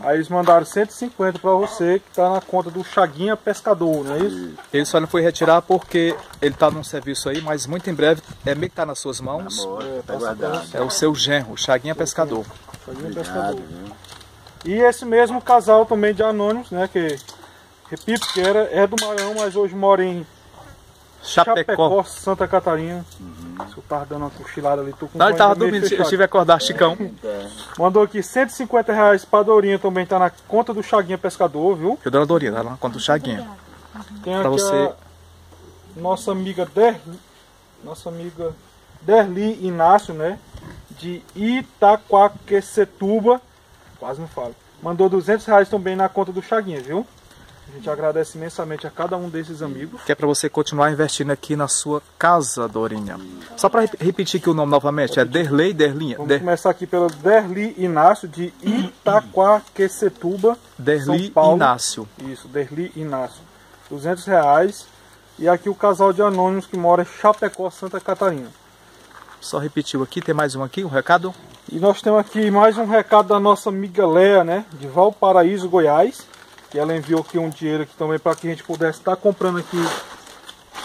Aí eles mandaram 150 para você, que tá na conta do Chaguinha Pescador, não é isso? Ele só não foi retirar porque ele está num serviço aí, mas muito em breve é meio que tá nas suas mãos. Amor, tá passa guardado. É o seu genro, o Chaguinha Pescador. Chaguinha Obrigado, Pescador. viu? E esse mesmo casal também de anônimos, né? Que, repito, que era, é do Maranhão, mas hoje mora em Chapecó. Chapecó, Santa Catarina. Se eu tava dando uma cochilada ali, tô com Não, ele tava dormindo, eu fechado. tive que acordar, Chicão. Mandou aqui 150 reais pra Dorinha também, tá na conta do Chaguinha Pescador, viu? Eu, dona Dorinha, tá lá na conta do Chaguinha. Tem Pra aqui você. a nossa amiga Derli, nossa amiga Derli Inácio, né? De Itaquaquecetuba, quase não falo. Mandou 200 reais também na conta do Chaguinha, viu? A gente agradece imensamente a cada um desses amigos. Que é para você continuar investindo aqui na sua casa, Dorinha. Só para repetir aqui o nome novamente, é Derlei Derlinha. Vamos Der, começar aqui pelo Derli Inácio de Itaquaquecetuba, Derli São Paulo. Inácio. Isso, Derli Inácio. 200 reais. E aqui o casal de anônimos que mora em Chapecó, Santa Catarina. Só repetiu aqui, tem mais um aqui, um recado? E nós temos aqui mais um recado da nossa amiga Léa, né? De Valparaíso, Goiás. Que ela enviou aqui um dinheiro aqui também para que a gente pudesse estar comprando aqui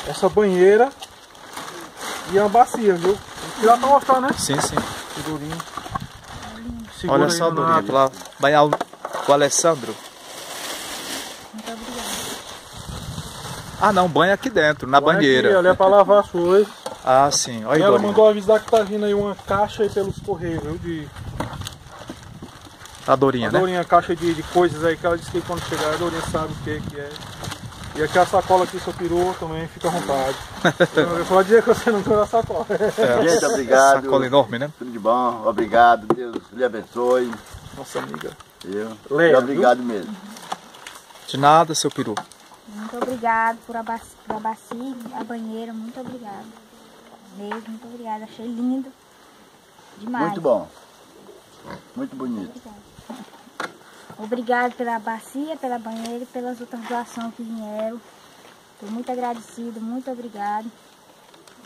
essa banheira e uma bacia, viu? Vou tirar pra mostrar, né? Sim, sim. Figurinha. Segura Olha só. Dorinha, para banhar o, o Alessandro. Muito obrigada. Ah, não, banha aqui dentro, na Vai banheira. Aqui, ela é pra lavar as coisas. Ah, sim. Olha E aí, ela Dorinha. mandou avisar que tá vindo aí uma caixa aí pelos correios, viu? De A Dorinha, a né? Dorinha, caixa de, de coisas aí que ela disse que quando chegar a Dorinha sabe o que, que é. E aqui a sacola aqui, seu peru, também fica à vontade. *laughs* Eu pode dizer que você não tem a sacola. É, Gente, obrigado. Sacola enorme, né? Tudo de bom, obrigado. Deus lhe abençoe. Nossa amiga. Viu? Léa, E obrigado mesmo. De nada, seu peru. Muito obrigado por a, bacia, por a bacia, a banheira, muito obrigado. Mesmo, muito obrigada. Achei lindo. Demais. Muito bom. Muito bonito. Obrigado pela bacia, pela banheira e pelas outras doações que vieram. Estou muito agradecido, muito obrigado.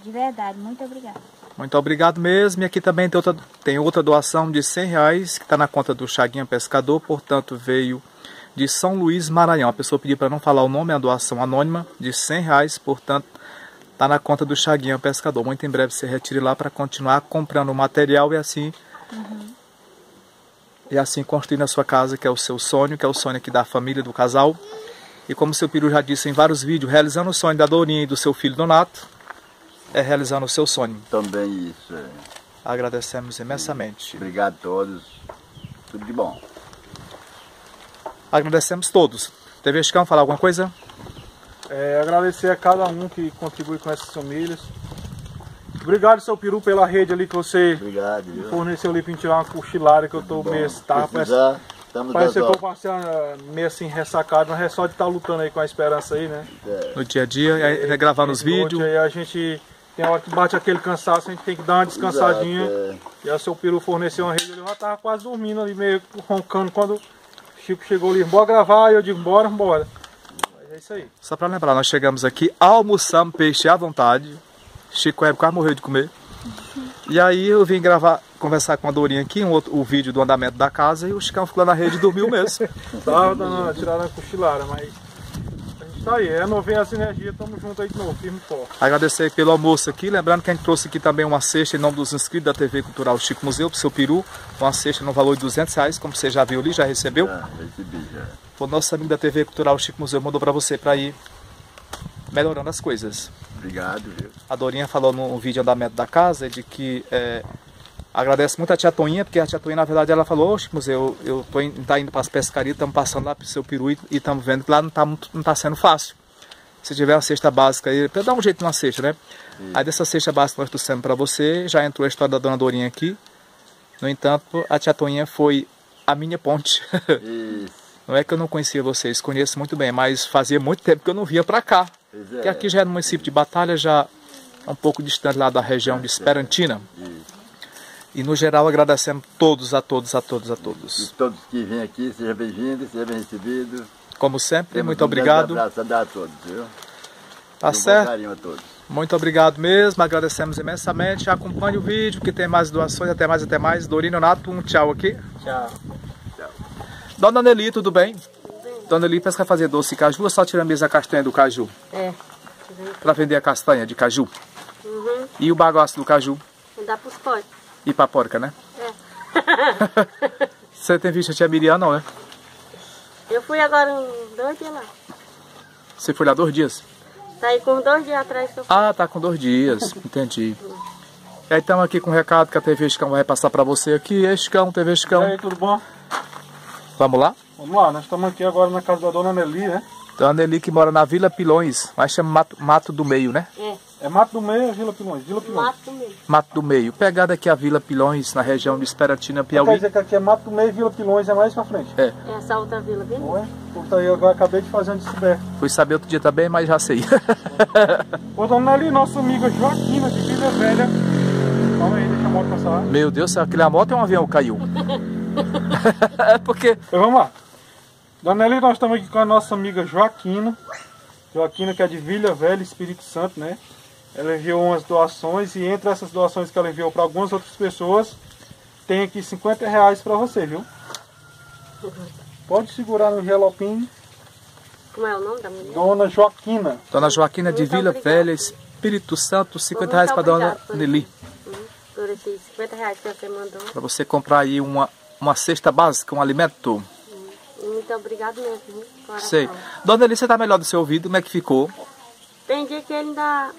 De verdade, muito obrigado. Muito obrigado mesmo. E aqui também tem outra, tem outra doação de 100 reais que está na conta do Chaguinha Pescador, portanto veio de São Luís, Maranhão. A pessoa pediu para não falar o nome, é uma doação anônima de 100 reais, portanto está na conta do Chaguinha Pescador. Muito em breve você retire lá para continuar comprando o material e assim e assim construindo a sua casa, que é o seu sonho, que é o sonho aqui da família, do casal. E como o seu Peru já disse em vários vídeos, realizando o sonho da Dorinha e do seu filho Donato, é realizando o seu sonho. Também isso. é. Agradecemos imensamente. Obrigado a todos. Tudo de bom. Agradecemos todos. TV Chicão, falar alguma coisa? É, agradecer a cada um que contribui com essas famílias. Obrigado, seu peru, pela rede ali que você Obrigado. viu? forneceu ali pra gente tirar uma cochilada que eu tô meio. Tava, parece, Precisar, estamos parece que eu passando ah, meio assim ressacado, mas é só de estar lutando aí com a esperança aí, né? É. No dia a dia, e aí, gravando os De noite, vídeos. Aí a gente tem hora que bate aquele cansaço, a gente tem que dar uma descansadinha. Exato, é. E aí o seu peru forneceu uma rede, ele já tava quase dormindo ali, meio roncando quando o Chico chegou ali, bora gravar, e eu digo, bora, bora. Mas é isso aí. Só para lembrar, nós chegamos aqui, almoçamos peixe à vontade. Chico Web quase morreu de comer. E aí eu vim gravar, conversar com a Dorinha aqui, um outro, o vídeo do andamento da casa, e o Chicão ficou lá na rede e dormiu mesmo. *laughs* Tava dando uma tirada cochilada, mas a gente Isso aí, é novinha essa energia, tamo junto aí de novo, firme e forte. Agradecer pelo almoço aqui, lembrando que a gente trouxe aqui também uma cesta em nome dos inscritos da TV Cultural Chico Museu, pro seu peru, uma cesta no valor de 200 reais, como você já viu ali, já recebeu? Já, recebi já. O nosso amigo da TV Cultural Chico Museu mandou para você para ir melhorando as coisas. Obrigado, viu? A Dorinha falou no vídeo andamento da casa de que é, agradece muito a tia Toinha, porque a tia Toinha, na verdade, ela falou, oxe, museu, eu, eu tô in, tá indo para as pescarias, estamos passando lá pro seu peru e estamos vendo que lá não tá, não tá sendo fácil. Se tiver uma cesta básica aí, para dar um jeito numa cesta, né? Aí dessa cesta básica que nós trouxemos para você, já entrou a história da dona Dorinha aqui. No entanto, a tia Toinha foi a minha ponte. *laughs* Isso. Não é que eu não conhecia vocês, conheço muito bem, mas fazia muito tempo que eu não via para cá. É. aqui já é no município de Batalha, já é um pouco distante lá da região de Esperantina. E no geral agradecemos todos, a todos, a todos, a E todos. todos que vêm aqui, seja bem-vindo, seja bem recebido. Como sempre, Temos muito um obrigado. abraço a dar a todos, viu? Tá um certo? carinho a todos. Muito obrigado mesmo, agradecemos imensamente. Acompanhe o vídeo que tem mais doações, até mais, até mais. Dorino Nato, um tchau aqui. Tchau. Dona Nelly, tudo bem? Dona que vai fazer doce de caju ou só tira mesmo a castanha do caju? É. Para vender a castanha de caju. Uhum. E o bagaço do caju? Dá pros pós. E pra porca, né? É. *laughs* Você tem visto a tia Miriam, não, né? Eu fui agora uns dois dias lá. Você foi lá dois dias? Tá aí com dois dias atrás que eu fui. Ah, tá com dois dias, *laughs* entendi. E aí estamos aqui com um recado que a TV Chicão vai passar para você aqui. Ei, Chicão, TV E Chicão. aí, tudo bom? Vamos lá? Vamos lá, nós estamos aqui agora na casa da dona Nelly, né? Dona Nelly que mora na Vila Pilões, mas chama Mato, Mato do Meio, né? É. É Mato do Meio ou Vila Pilões? Vila Pilões. Mato mesmo. Mato do Meio. Pegada aqui a Vila Pilões, na região de Esperantina, Quer Piauí. dizer que aqui é Mato do Meio e Vila Pilões é mais pra frente. É, Essa outra vila, viu? Não é? Porque aí eu acabei de fazer um descoberto. fui saber outro dia também, mas já sei. *laughs* Ô, dona Nelly, nossa amiga Joaquina de Vila Velha. Calma aí, deixa a moto passar. Meu Deus, aquela moto é um avião que caiu. *laughs* *laughs* é porque Então vamos lá. Dona Nelly, nós estamos aqui com a nossa amiga Joaquina. Joaquina que é de Vila Velha, Espírito Santo, né? Ela enviou umas doações e entre essas doações que ela enviou para algumas outras pessoas, tem aqui 50 reais para você, viu? Pode segurar no envelopinho. Como é o nome da mulher? Dona Joaquina. Dona Joaquina de Muito Vila obrigada. Velha, Espírito Santo, 50 Muito reais para Dona Nelly. Uhum. Por esses 50 reais que você mandou. Para você comprar aí uma, uma cesta básica, um alimento. Muito obrigado mesmo. Sei. Dona Nelly, você tá melhor do seu ouvido? Como é que ficou? Tem dia que ele ainda.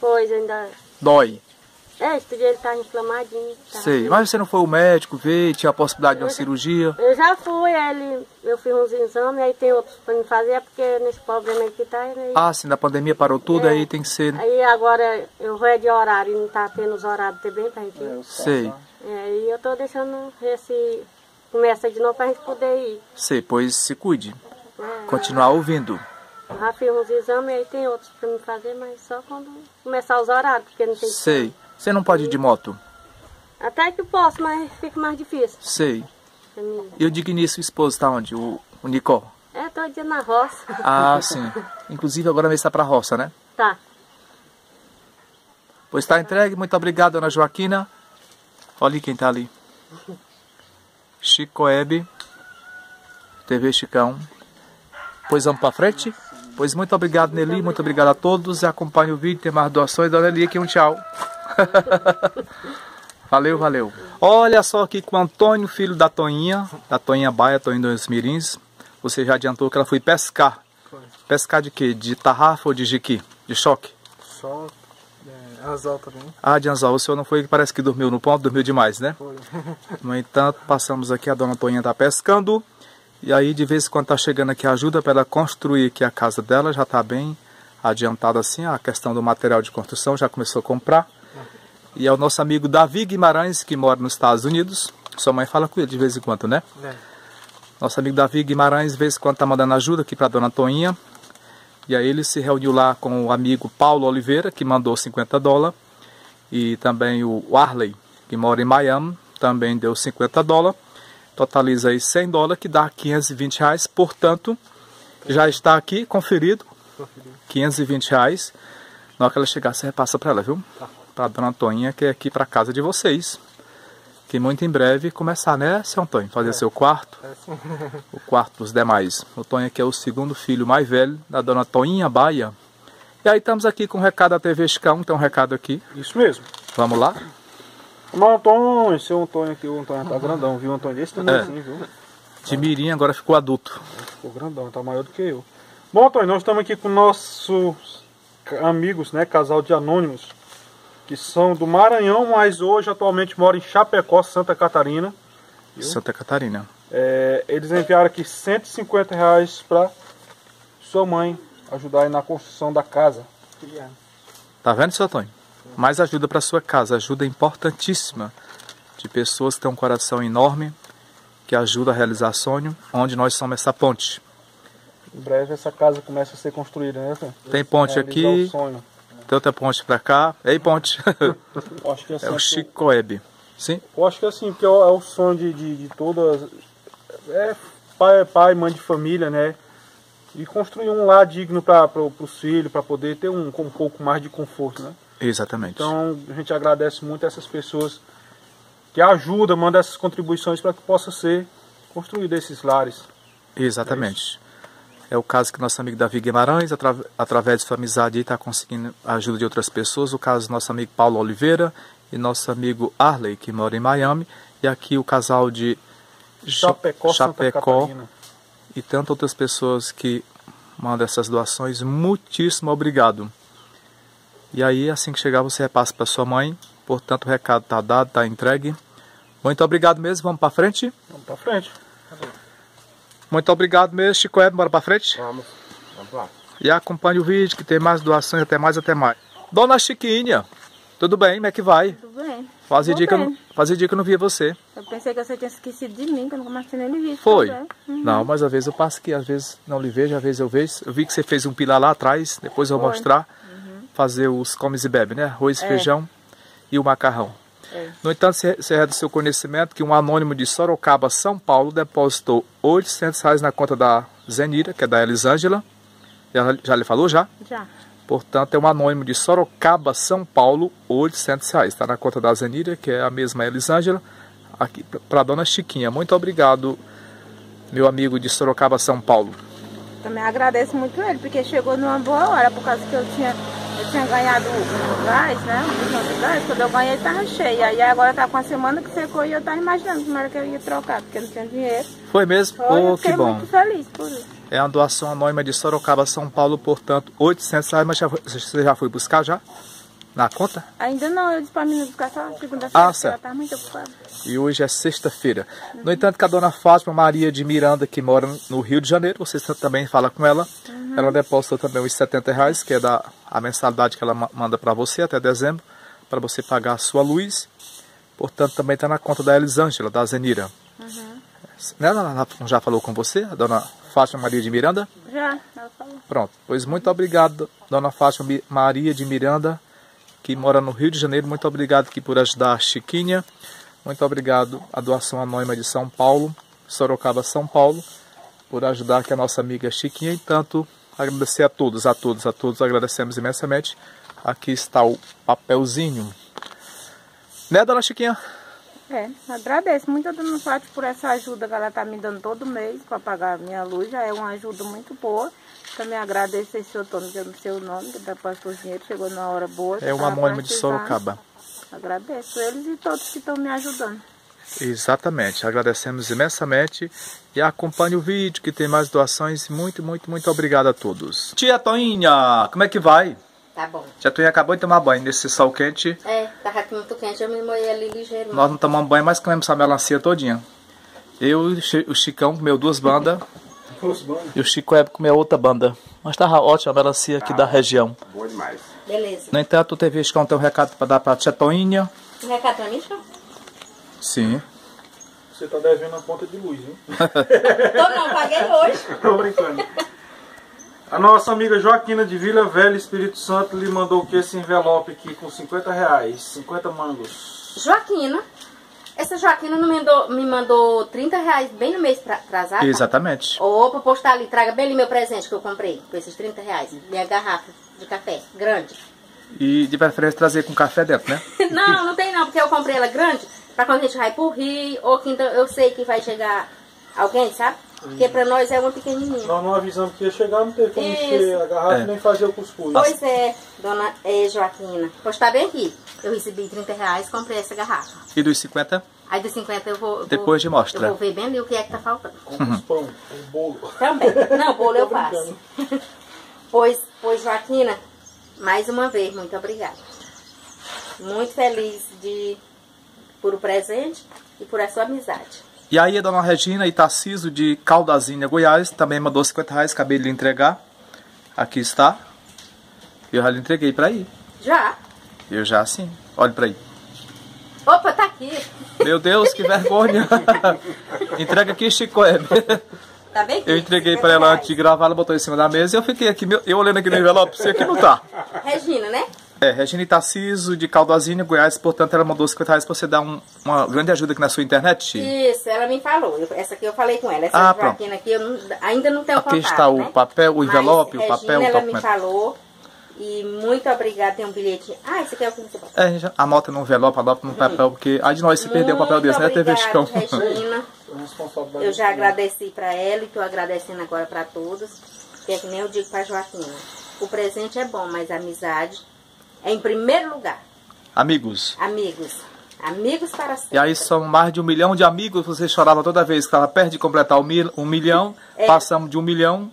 Coisa, ainda. Dói. É, esse dia ele tá inflamadinho. Tá Sei. Mas você não foi o médico ver, tinha a possibilidade de uma cirurgia? Eu já fui, ele, eu fiz uns exames, aí tem outros pra me fazer, é porque nesse problema aí que tá, né? Ah, sim, na pandemia parou tudo, É. aí tem que ser. Aí agora eu vou é de horário e não tá tendo os horários também pra gente ir. Sei. É, e eu tô deixando ver se começa de novo pra gente poder ir. Sei, pois se cuide. É. Continuar ouvindo. Já fiz uns exames, aí tem outros pra me fazer, mas só quando começar os horários, porque não tem Sei. Você não pode ir de moto? Até que posso, mas fica mais difícil. Sei. E o digníssimo esposo tá onde? O, o Nicó? É, todo dia na roça. Ah, *laughs* sim. Inclusive agora vai estar pra roça, né? Tá. Pois está entregue. Muito obrigado, dona Joaquina. Olha quem tá ali. *laughs* Chico Web. TV Chicão. Pois vamos pra frente? Pois muito obrigado, Nelly. Muito obrigado a todos. Acompanhe o vídeo, tem mais doações. Dona Nelly aqui um tchau. *laughs* valeu, valeu. Olha só aqui com o Antônio, filho da Toinha. Da Toinha Baia, Toinha dos Mirins. Você já adiantou que ela foi pescar. Pescar de quê? De tarrafa ou de jiqui? De choque? Só azul também. Ah, de anzol, o senhor não foi que parece que dormiu no ponto, dormiu demais, né? Foi. *laughs* No entanto, passamos aqui, a dona Toinha está pescando. E aí, de vez em quando, está chegando aqui ajuda para ela construir aqui a casa dela. Já está bem adiantada assim, a questão do material de construção, já começou a comprar. E é o nosso amigo Davi Guimarães, que mora nos Estados Unidos. Sua mãe fala com ele de vez em quando, né? É. Nosso amigo Davi Guimarães, de vez em quando, está mandando ajuda aqui para a dona Toinha. E aí ele se reuniu lá com o amigo Paulo Oliveira, que mandou 50 dólares. E também o Arley, que mora em Miami, também deu 50 dólares. Totaliza aí 100 dólares, que dá 520 reais. Portanto, já está aqui conferido. 520 reais. Na hora que ela chegar, você repassa para ela, viu? Para a dona Toinha, que é aqui para casa de vocês. Que muito em breve começar, né, seu Antônio? Fazer seu quarto, *laughs* o quarto dos demais. O Tonho aqui é o segundo filho mais velho da dona Toinha Baia. E aí estamos aqui com o recado da TV Chicão, tem um recado aqui. Isso mesmo. Vamos lá? Não, Antônio, seu Antônio aqui, o Antônio tá grandão, viu? Antônio desse tamanhozinho, viu? De mirim agora ficou adulto. Ficou grandão, tá maior do que eu. Bom, Antônio, nós estamos aqui com nossos amigos, né? Casal de anônimos, que são do Maranhão, mas hoje atualmente moram em Chapecó, Santa Catarina. viu? Santa Catarina. É, eles enviaram aqui 150 reais para sua mãe ajudar aí na construção da casa. Tá vendo, seu Antônio? Mais ajuda para sua casa, ajuda importantíssima de pessoas que têm um coração enorme, que ajuda a realizar sonho, onde nós somos essa ponte. Em breve essa casa começa a ser construída, né? Tem ponte aqui, outra ponte para cá. Ei, ponte! Acho que assim, *laughs* é o eu- Chico Coeb. Sim? Eu acho que assim, porque é o, é o sonho de, de, de todas. É pai, pai, mãe de família, né? E construir um lar digno para os filhos, para poder ter um, um pouco mais de conforto, né? Exatamente. Então a gente agradece muito essas pessoas que ajudam, mandam essas contribuições para que possa ser construído esses lares. Exatamente. É o caso que nosso amigo Davi Guimarães, atra- através de sua amizade, está conseguindo a ajuda de outras pessoas. O caso do nosso amigo Paulo Oliveira e nosso amigo Arley, que mora em Miami. E aqui o casal de Chapecó, Chapecó e tantas outras pessoas que mandam essas doações. Muitíssimo obrigado. E aí, assim que chegar, você repassa para sua mãe. Portanto, o recado está dado, está entregue. Muito obrigado mesmo. Vamos para frente? Vamos para frente. Muito obrigado mesmo, Chico Ed. Bora para frente? Vamos. Vamos lá. E acompanhe o vídeo que tem mais doações, até mais, até mais. Dona Chiquinha, tudo bem? Como é que vai? Tudo bem. Fazia dia, que eu, não- bem. fazia dia que eu não via você. Eu pensei que você tinha esquecido de mim, que eu nunca mais tinha nem lhe visto. Foi? Uhum. Não, mas às vezes eu passo aqui, às vezes não lhe vejo, às vezes eu vejo. Eu vi que você fez um pilar lá atrás, depois eu vou Foi. mostrar. Fazer os comes e bebe, né? Arroz, É. feijão e o macarrão. É. No entanto, você você é do seu conhecimento que um anônimo de Sorocaba, São Paulo, depositou 800 reais na conta da Zenira, que é da Elisângela. Já, já lhe falou já? Já. Portanto, é um anônimo de Sorocaba, São Paulo, 800 reais. Está na conta da Zenira, que é a mesma Elisângela, aqui para dona Chiquinha. Muito obrigado, meu amigo de Sorocaba, São Paulo. Também agradeço muito ele, porque chegou numa boa hora, por causa que eu tinha, eu tinha ganhado gás, né? Do gás, quando eu ganhei estava cheio. Aí agora tá com a semana que secou e eu tava imaginando como era que eu ia trocar, porque não tinha dinheiro. Foi mesmo? Foi, eu Oh, que bom. muito feliz por isso. É uma doação anônima de Sorocaba, São Paulo, portanto, 800 reais. Mas já, você já foi buscar já? Na conta? Ainda não, eu disse pra menina buscar só segunda-feira, Ah, ela tá muito ocupada. E hoje é sexta-feira. No entanto, que a dona Fátima Maria de Miranda, que mora no Rio de Janeiro, você também fala com ela. Ela depositou também os 70 reais, que é da, a mensalidade que ela ma- manda para você até dezembro, para você pagar a sua luz. Portanto, também está na conta da Elisângela, da Zenira. Né, Ela ela já falou com você, a dona Fátima Maria de Miranda? Já, ela falou. Pronto. Pois muito obrigado, dona Fátima Maria de Miranda, que mora no Rio de Janeiro. Muito obrigado aqui por ajudar a Chiquinha. Muito obrigado à doação anônima de São Paulo, Sorocaba, São Paulo, por ajudar aqui a nossa amiga Chiquinha. E tanto agradecer a todos, a todos, a todos. Agradecemos imensamente. Aqui está o papelzinho. Né, dona Chiquinha? É, agradeço muito a Dona Fátima por essa ajuda que ela tá me dando todo mês para pagar a minha luz. Já é uma ajuda muito boa. Também agradeço esse outono, que eu não sei o nome, que depositou o dinheiro, chegou numa hora boa. É um tava anônimo de. Sorocaba. Agradeço eles e todos que estão me ajudando. Exatamente, agradecemos imensamente e acompanhe o vídeo que tem mais doações. Muito, muito, muito obrigado a todos. Tia Toinha, como é que vai? Tá bom. Tia Toinha acabou de tomar banho nesse sol quente. É, tava aqui muito quente, eu me moei ali ligeiro. Nós não tomamos banho, mas comemos essa melancia todinha. Eu e o Chicão comeu duas bandas e o Chico Web comeu outra banda. Mas tava ótima a melancia aqui da região. Boa demais. Beleza. No entanto, o TV Chicão tem um recado para dar para a Tia Toinha. Um recado pra mim, Chão? Sim. Você tá devendo a conta de luz, hein? *laughs* Tô não, paguei hoje. *laughs* Tô brincando. A nossa amiga Joaquina de Vila Velha, Espírito Santo, lhe mandou aqui esse envelope aqui com 50 reais, 50 mangos. Joaquina. Essa Joaquina não me mandou, me mandou 30 reais bem no mês pra, atrasado. tá? Exatamente. Opa, postar ali, traga bem ali meu presente que eu comprei, com esses 30 reais. Minha garrafa de café, grande. E de preferência trazer com café dentro, né? *laughs* não, não tem não, porque eu comprei ela grande. Pra quando a gente vai pro Rio, ou que então eu sei que vai chegar alguém, sabe? Porque pra nós é uma pequenininha. Nós não avisamos que ia chegar, não teve como encher a garrafa É. nem fazer o cuscuz. Pois é, dona eh, Joaquina. Pois tá bem aqui. Eu recebi 30 reais, comprei essa garrafa. E dos 50? Aí dos 50 eu vou. Depois de mostra. Eu vou ver bem ali o que é que tá faltando. Os pão, os bolos. Também. Não, bolo eu faço. *laughs* Pois, pois, Joaquina, mais uma vez, muito obrigada. Muito feliz de, por o presente e por a sua amizade. E aí a dona Regina e Tarciso de Caldazinha, Goiás, também mandou 50 reais, acabei de lhe entregar. Aqui está. Eu já lhe entreguei para ir. Já? Eu já sim. Olhe para aí. Opa, tá aqui. Meu Deus, que vergonha. *laughs* Entrega aqui, Chico Web. Tá bem aqui. Eu entreguei para ela antes de gravar, ela botou em cima da mesa e eu fiquei aqui, eu olhando aqui no envelope, você aqui não tá. Regina, né? É, Regina Tarciso de Caldazinha, Goiás, portanto ela mandou 50 reais para você dar um- uma grande ajuda aqui na sua internet. Isso, ela me falou. Eu- essa aqui eu falei com ela. Essa Ah, Joaquina aqui eu não- ainda não tenho Aqui contato, está o né? papel, o envelope, Mas, o papel, o Regina, ela me documento. falou. E muito obrigada. Tem um bilhete. Ah, esse aqui é o que você. É, já anota no envelope, anota no papel, porque aí de nós se perdeu o papel desse, né, TV Chicão? Regina. Eu já agradeci para ela e estou agradecendo agora para todos. Que é que nem eu digo para Joaquina. O presente é bom, mas a amizade em primeiro lugar. Amigos, Amigos. Amigos para sempre. e aí são mais de um milhão de amigos, você chorava toda vez que estava perto de completar o mil, um milhão, É. passamos de um milhão,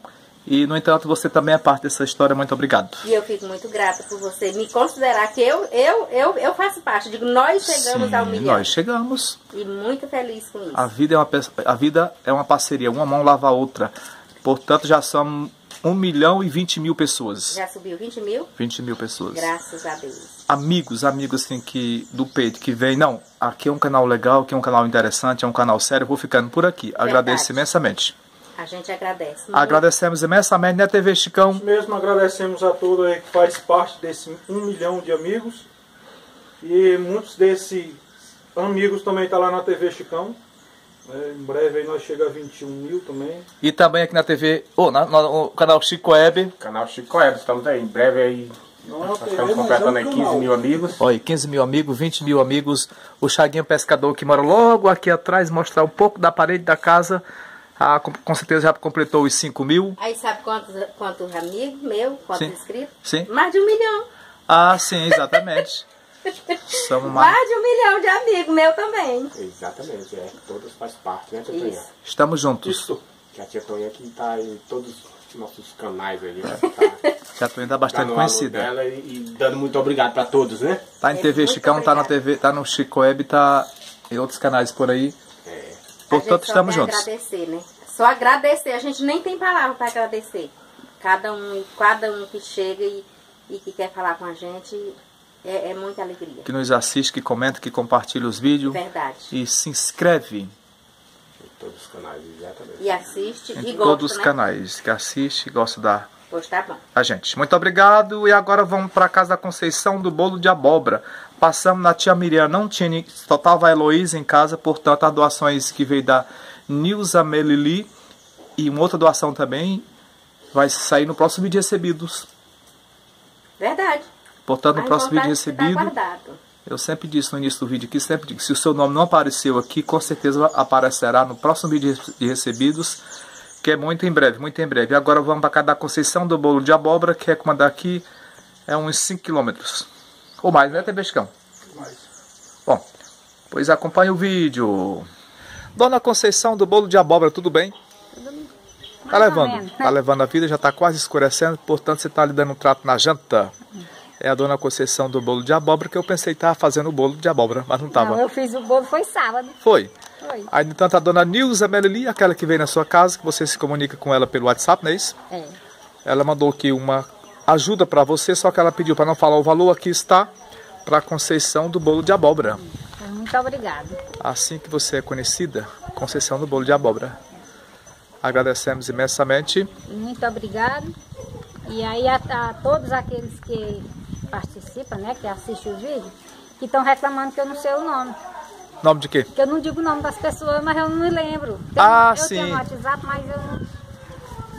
e no entanto você também é parte dessa história, muito obrigado. E eu fico muito grata por você me considerar que eu, eu, eu, eu faço parte. Digo, nós chegamos Sim, ao milhão. nós chegamos. E muito feliz com isso. A vida, é uma, a vida é uma parceria, uma mão lava a outra. Portanto, já são 1 milhão e 20 mil pessoas. Já subiu 20 mil? 20 mil pessoas. Graças a Deus. Amigos, amigos assim que do peito que vem, não, aqui é um canal legal, aqui é um canal interessante, é um canal sério, vou ficando por aqui. Agradeço imensamente. A gente agradece. muito. Agradecemos imensamente, né, TV Chicão? Mesmo agradecemos a todos aí que faz parte desse um milhão de amigos. E muitos desses amigos também estão lá na TV Chicão. É, em breve aí nós chegamos a 21 mil também. E também aqui na TV, oh, na- no, canal Chico Web. Canal Chico Web, estamos aí. Em breve aí. Nós estamos completando aí 15 mil amigos. Olha, 15 mil amigos, 20 mil amigos. O Chaguinho Pescador que mora logo aqui atrás, mostrar um pouco da parede da casa. Ah, com, com certeza já completou os 5 mil. Aí sabe quantos, quantos amigos meu, quantos Sim. inscritos? Sim. Mais de um milhão. Ah, sim, exatamente. Somos mais. Mais de um milhão de amigos meu também. Exatamente, é. Todos faz parte, né? Isso. Estamos juntos. Que a aqui está em todos os nossos canais aí. Né? Tá, Já tô ainda bastante alô conhecida. dela e, e dando muito obrigado para todos, né? Tá em TV Chicão, tá na TV, tá no Chico Web, tá em outros canais por aí. a Portanto, estamos juntos. agradecer, né? Só agradecer. A gente nem tem palavra para agradecer. Cada um, cada um que chega e, e que quer falar com a gente é, é muita alegria. Que nos assiste, que comenta, que compartilha os vídeos. Verdade. E se inscreve Em todos os canais, exatamente. E assiste em e todos gosta, os né? canais. Que assiste e gosta da Pois tá bom. a gente. Muito obrigado. E agora vamos para casa da Conceição do bolo de abóbora. Passamos na tia Miriam, não tinha, só tava a Heloísa em casa, portanto, as doações que veio da Nilza Melili e uma outra doação também vai sair no próximo vídeo recebidos. Verdade. Portanto, no próximo vídeo tá recebido, eu sempre disse no início do vídeo aqui, sempre digo, se o seu nome não apareceu aqui, com certeza aparecerá no próximo vídeo de recebidos, que é muito em breve, muito em breve. Agora vamos para casa da Conceição do Bolo de Abóbora, que é como daqui, é uns 5 quilômetros. Ou mais, né, Tebescão? Bom, pois acompanhe o vídeo. Dona Conceição do Bolo de Abóbora, tudo bem? Tá levando, tá levando a vida, já tá quase escurecendo, portanto você tá lhe dando um trato na janta. É a dona Conceição do bolo de abóbora que eu pensei que tava fazendo o bolo de abóbora, mas não tava. Não, eu fiz o bolo, foi sábado. Foi. Foi. Aí, no entanto, a dona Nilza Melili, aquela que veio na sua casa, que você se comunica com ela pelo WhatsApp, não é isso? É. Ela mandou aqui uma ajuda para você, só que ela pediu para não falar o valor, aqui está, para Conceição do bolo de abóbora. Muito obrigada. Assim que você é conhecida, Conceição do bolo de abóbora. Agradecemos imensamente. Muito obrigada. E aí a, a todos aqueles que participam, né, que assistem o vídeo, que estão reclamando que eu não sei o nome. Nome de quê? Que eu não digo o nome das pessoas, mas eu não me lembro. Ah, eu sim. tenho no WhatsApp, mas eu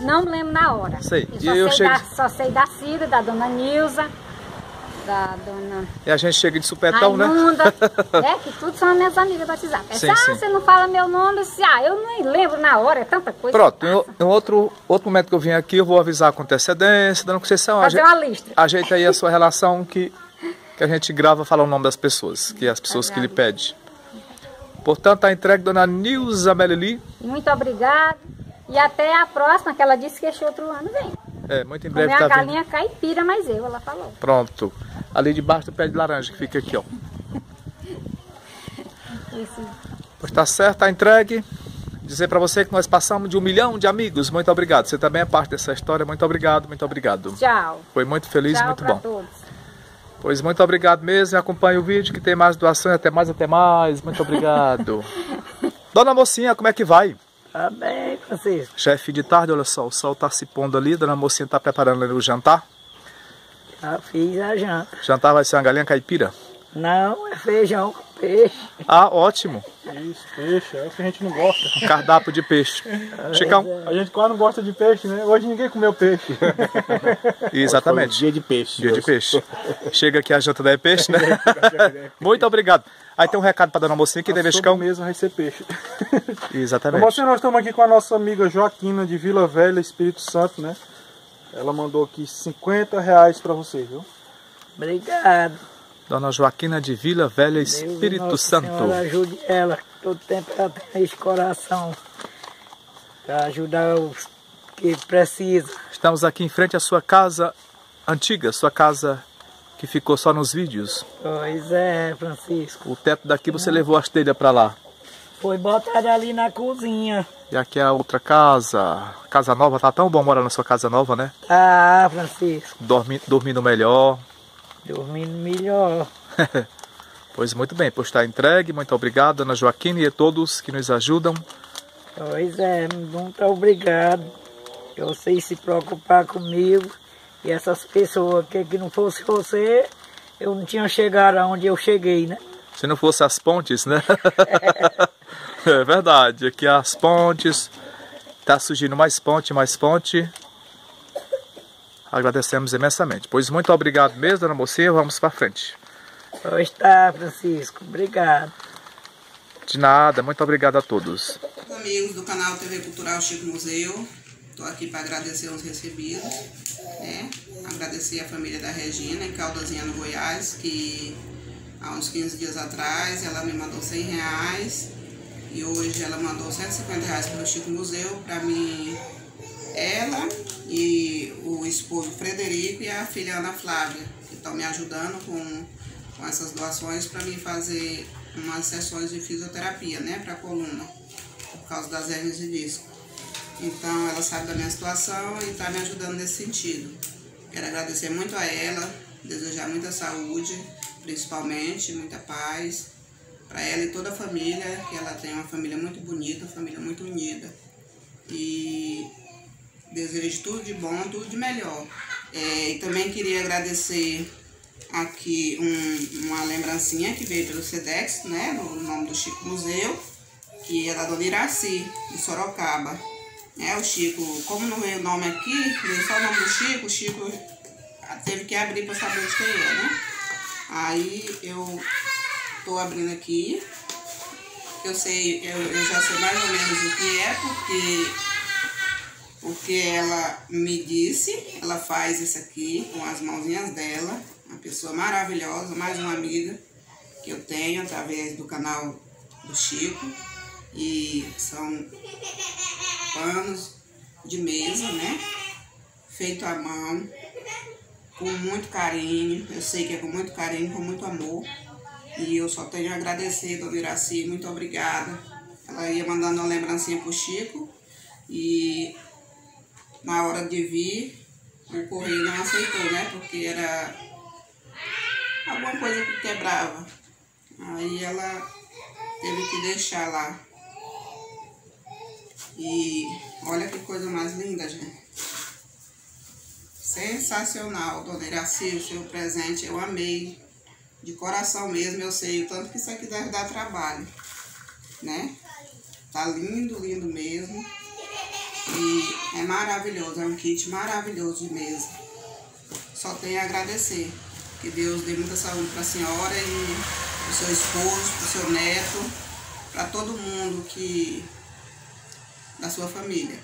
não, não lembro na hora. Sei. Eu E só, eu sei chego- da, só sei da Cida, da dona Nilza. Da dona E a gente chega de supetão, Raimunda, né? né? *laughs* Que tudo são minhas amigas do WhatsApp. É Sim, ah, sim. você não fala meu nome, disse, ah, eu nem lembro na hora, é tanta coisa. Pronto, em, outro, outro momento que eu vim aqui, eu vou avisar com antecedência, dando concessão. Fazer uma lista. Ajeita aí a sua relação que, que a gente grava, fala o nome das pessoas, que é as pessoas que lhe pedem. Portanto, a entregue dona Nilza Melili. Muito obrigada. E até a próxima, que ela disse que este outro ano vem. É, muito em breve Comer a tá vindo. galinha caipira, mas eu, ela falou. Pronto. Ali debaixo do pé de laranja que fica aqui, ó. *laughs* Esse Pois tá certo, tá entregue. Dizer pra você que nós passamos de um milhão de amigos. Muito obrigado. Você também é parte dessa história. Muito obrigado, muito obrigado. Tchau. Foi muito feliz, Tchau muito bom. todos. Pois muito obrigado mesmo. Acompanhe o vídeo que tem mais doações. Até mais, até mais. Muito obrigado. *laughs* Dona Mocinha, como é que vai? Bem, Francisco. Chefe de tarde, olha só, o sol tá se pondo ali. Dona Mocinha tá preparando o jantar. Já fiz a janta. Jantar vai ser uma galinha caipira. Não, é feijão com peixe. Ah, ótimo. Isso, peixe, é o que a gente não gosta. Um cardápio de peixe. *laughs* Chicão. A gente quase não gosta de peixe, né? Hoje ninguém comeu peixe. *laughs* Exatamente. Dia de peixe. Dia de peixe. Chega aqui a janta daí é peixe, né? *laughs* Muito obrigado. Aí tem um recado pra dona mocinha que deve chicão. mesmo vai ser peixe. Exatamente. Você, nós estamos aqui com a nossa amiga Joaquina de Vila Velha, Espírito Santo, né? Ela mandou aqui 50 reais pra você, viu? Obrigado. Dona Joaquina de Vila Velha, Deus Espírito Nossa Santo. Senhora ajude ela. Todo tempo ela tem esse coração. Pra ajudar os que precisam. Estamos aqui em frente à sua casa antiga, sua casa que ficou só nos vídeos. Pois é, Francisco. O teto daqui você levou as telhas pra lá. Foi botada ali na cozinha. E aqui é a outra casa. Casa nova, tá tão bom morar na sua casa nova, né? Ah, Francisco. Dormi, dormindo melhor. Dormindo melhor. *laughs* Pois muito bem, por estar entregue. Muito obrigado, Dona Joaquina e a todos que nos ajudam. Pois é, muito obrigado. Vocês se preocupar comigo. E essas pessoas, que, que não fosse você, eu não tinha chegado aonde eu cheguei, né? Se não fosse as pontes, né? *laughs* *laughs* é verdade. Aqui as pontes. Tá surgindo mais ponte, mais ponte. Agradecemos imensamente. Pois muito obrigado mesmo, dona Mocinha. Vamos para frente. Pois tá, Francisco. Obrigado. De nada, muito obrigado a todos. Amigos do canal TV Cultural Chico Museu, estou aqui para agradecer os recebidos, né? Agradecer a família da Regina, em Caldazinha, no Goiás, que há uns 15 dias atrás ela me mandou 100 reais e hoje ela mandou 150 reais para o Chico Museu, para mim, ela e o esposo Frederico e a filha Ana Flávia, que estão me ajudando com, com essas doações para mim fazer umas sessões de fisioterapia, né, para coluna, por causa das hernias de disco. Então, ela sabe da minha situação e está me ajudando nesse sentido. Quero agradecer muito a ela, desejar muita saúde, principalmente, muita paz, para ela e toda a família, que ela tem uma família muito bonita, uma família muito unida. E desejo tudo de bom, tudo de melhor. É, e também queria agradecer aqui um- uma lembrancinha que veio pelo SEDEX, né, no nome do Chico Museu, que é da Dona Iraci, de Sorocaba. É, o Chico, como não veio o nome aqui, veio só o nome do Chico, o Chico teve que abrir para saber de quem é, né? Aí eu tô abrindo aqui. Eu sei, eu, eu já sei mais ou menos o que é, porque porque ela me disse, ela faz isso aqui com as mãozinhas dela, uma pessoa maravilhosa, mais uma amiga que eu tenho através do canal do Chico. E são panos de mesa, né? Feito à mão, com muito carinho. Eu sei que é com muito carinho, com muito amor. E eu só tenho a agradecer, dona Iraci, muito obrigada. Ela ia mandando uma lembrancinha pro Chico e na hora de vir, o correio não aceitou, né? Porque era alguma coisa que quebrava. Aí ela teve que deixar lá. E olha que coisa mais linda, gente. Sensacional, dona Iraci, o seu presente eu amei. De coração mesmo, eu sei o tanto que isso aqui deve dar trabalho, né? Tá lindo, lindo mesmo. E é maravilhoso, é um kit maravilhoso mesa. Só tenho a agradecer. Que Deus dê muita saúde para a senhora e para o seu esposo, para o seu neto, para todo mundo que da sua família.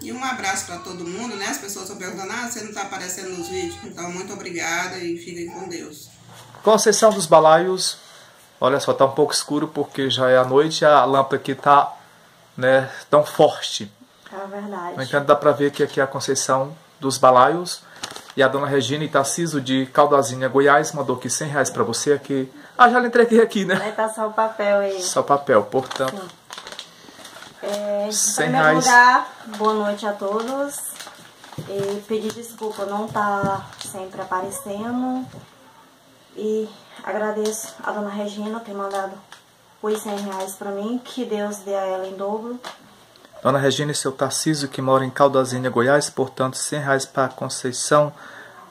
E um abraço para todo mundo, né? As pessoas estão perguntando, ah, você não está aparecendo nos vídeos. Então, muito obrigada e fiquem com Deus. Conceição dos Balaios, olha só, tá um pouco escuro porque já é a noite e a lâmpada aqui tá né, tão forte. É verdade. No entanto, dá para ver que aqui é a Conceição dos Balaios. E a dona Regina Tarciso de Caldazinha, Goiás, mandou aqui 100 reais para você aqui. Ah, já lhe entreguei aqui, né? Vai tá só o papel aí. Só papel, portanto. É, em primeiro reais. lugar, boa noite a todos. E pedir desculpa não estar tá sempre aparecendo. E agradeço a dona Regina ter mandado os 100 reais para mim. Que Deus dê a ela em dobro. Dona Regina e seu Tarcísio, que mora em Caldazinha, Goiás, portanto, 100 reais para Conceição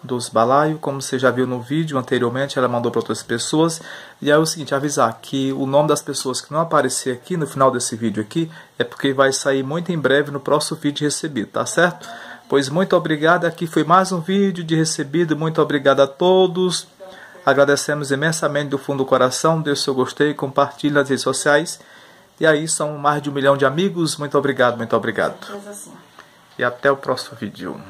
dos Balaio, como você já viu no vídeo anteriormente, ela mandou para outras pessoas. E é o seguinte, avisar que o nome das pessoas que não aparecer aqui no final desse vídeo aqui, é porque vai sair muito em breve no próximo vídeo recebido, tá certo? Pois muito obrigado, aqui foi mais um vídeo de recebido, muito obrigado a todos. Agradecemos imensamente do fundo do coração, dê o seu gostei, compartilhe nas redes sociais. E aí são mais de um milhão de amigos. Muito obrigado, muito obrigado. E até o próximo vídeo.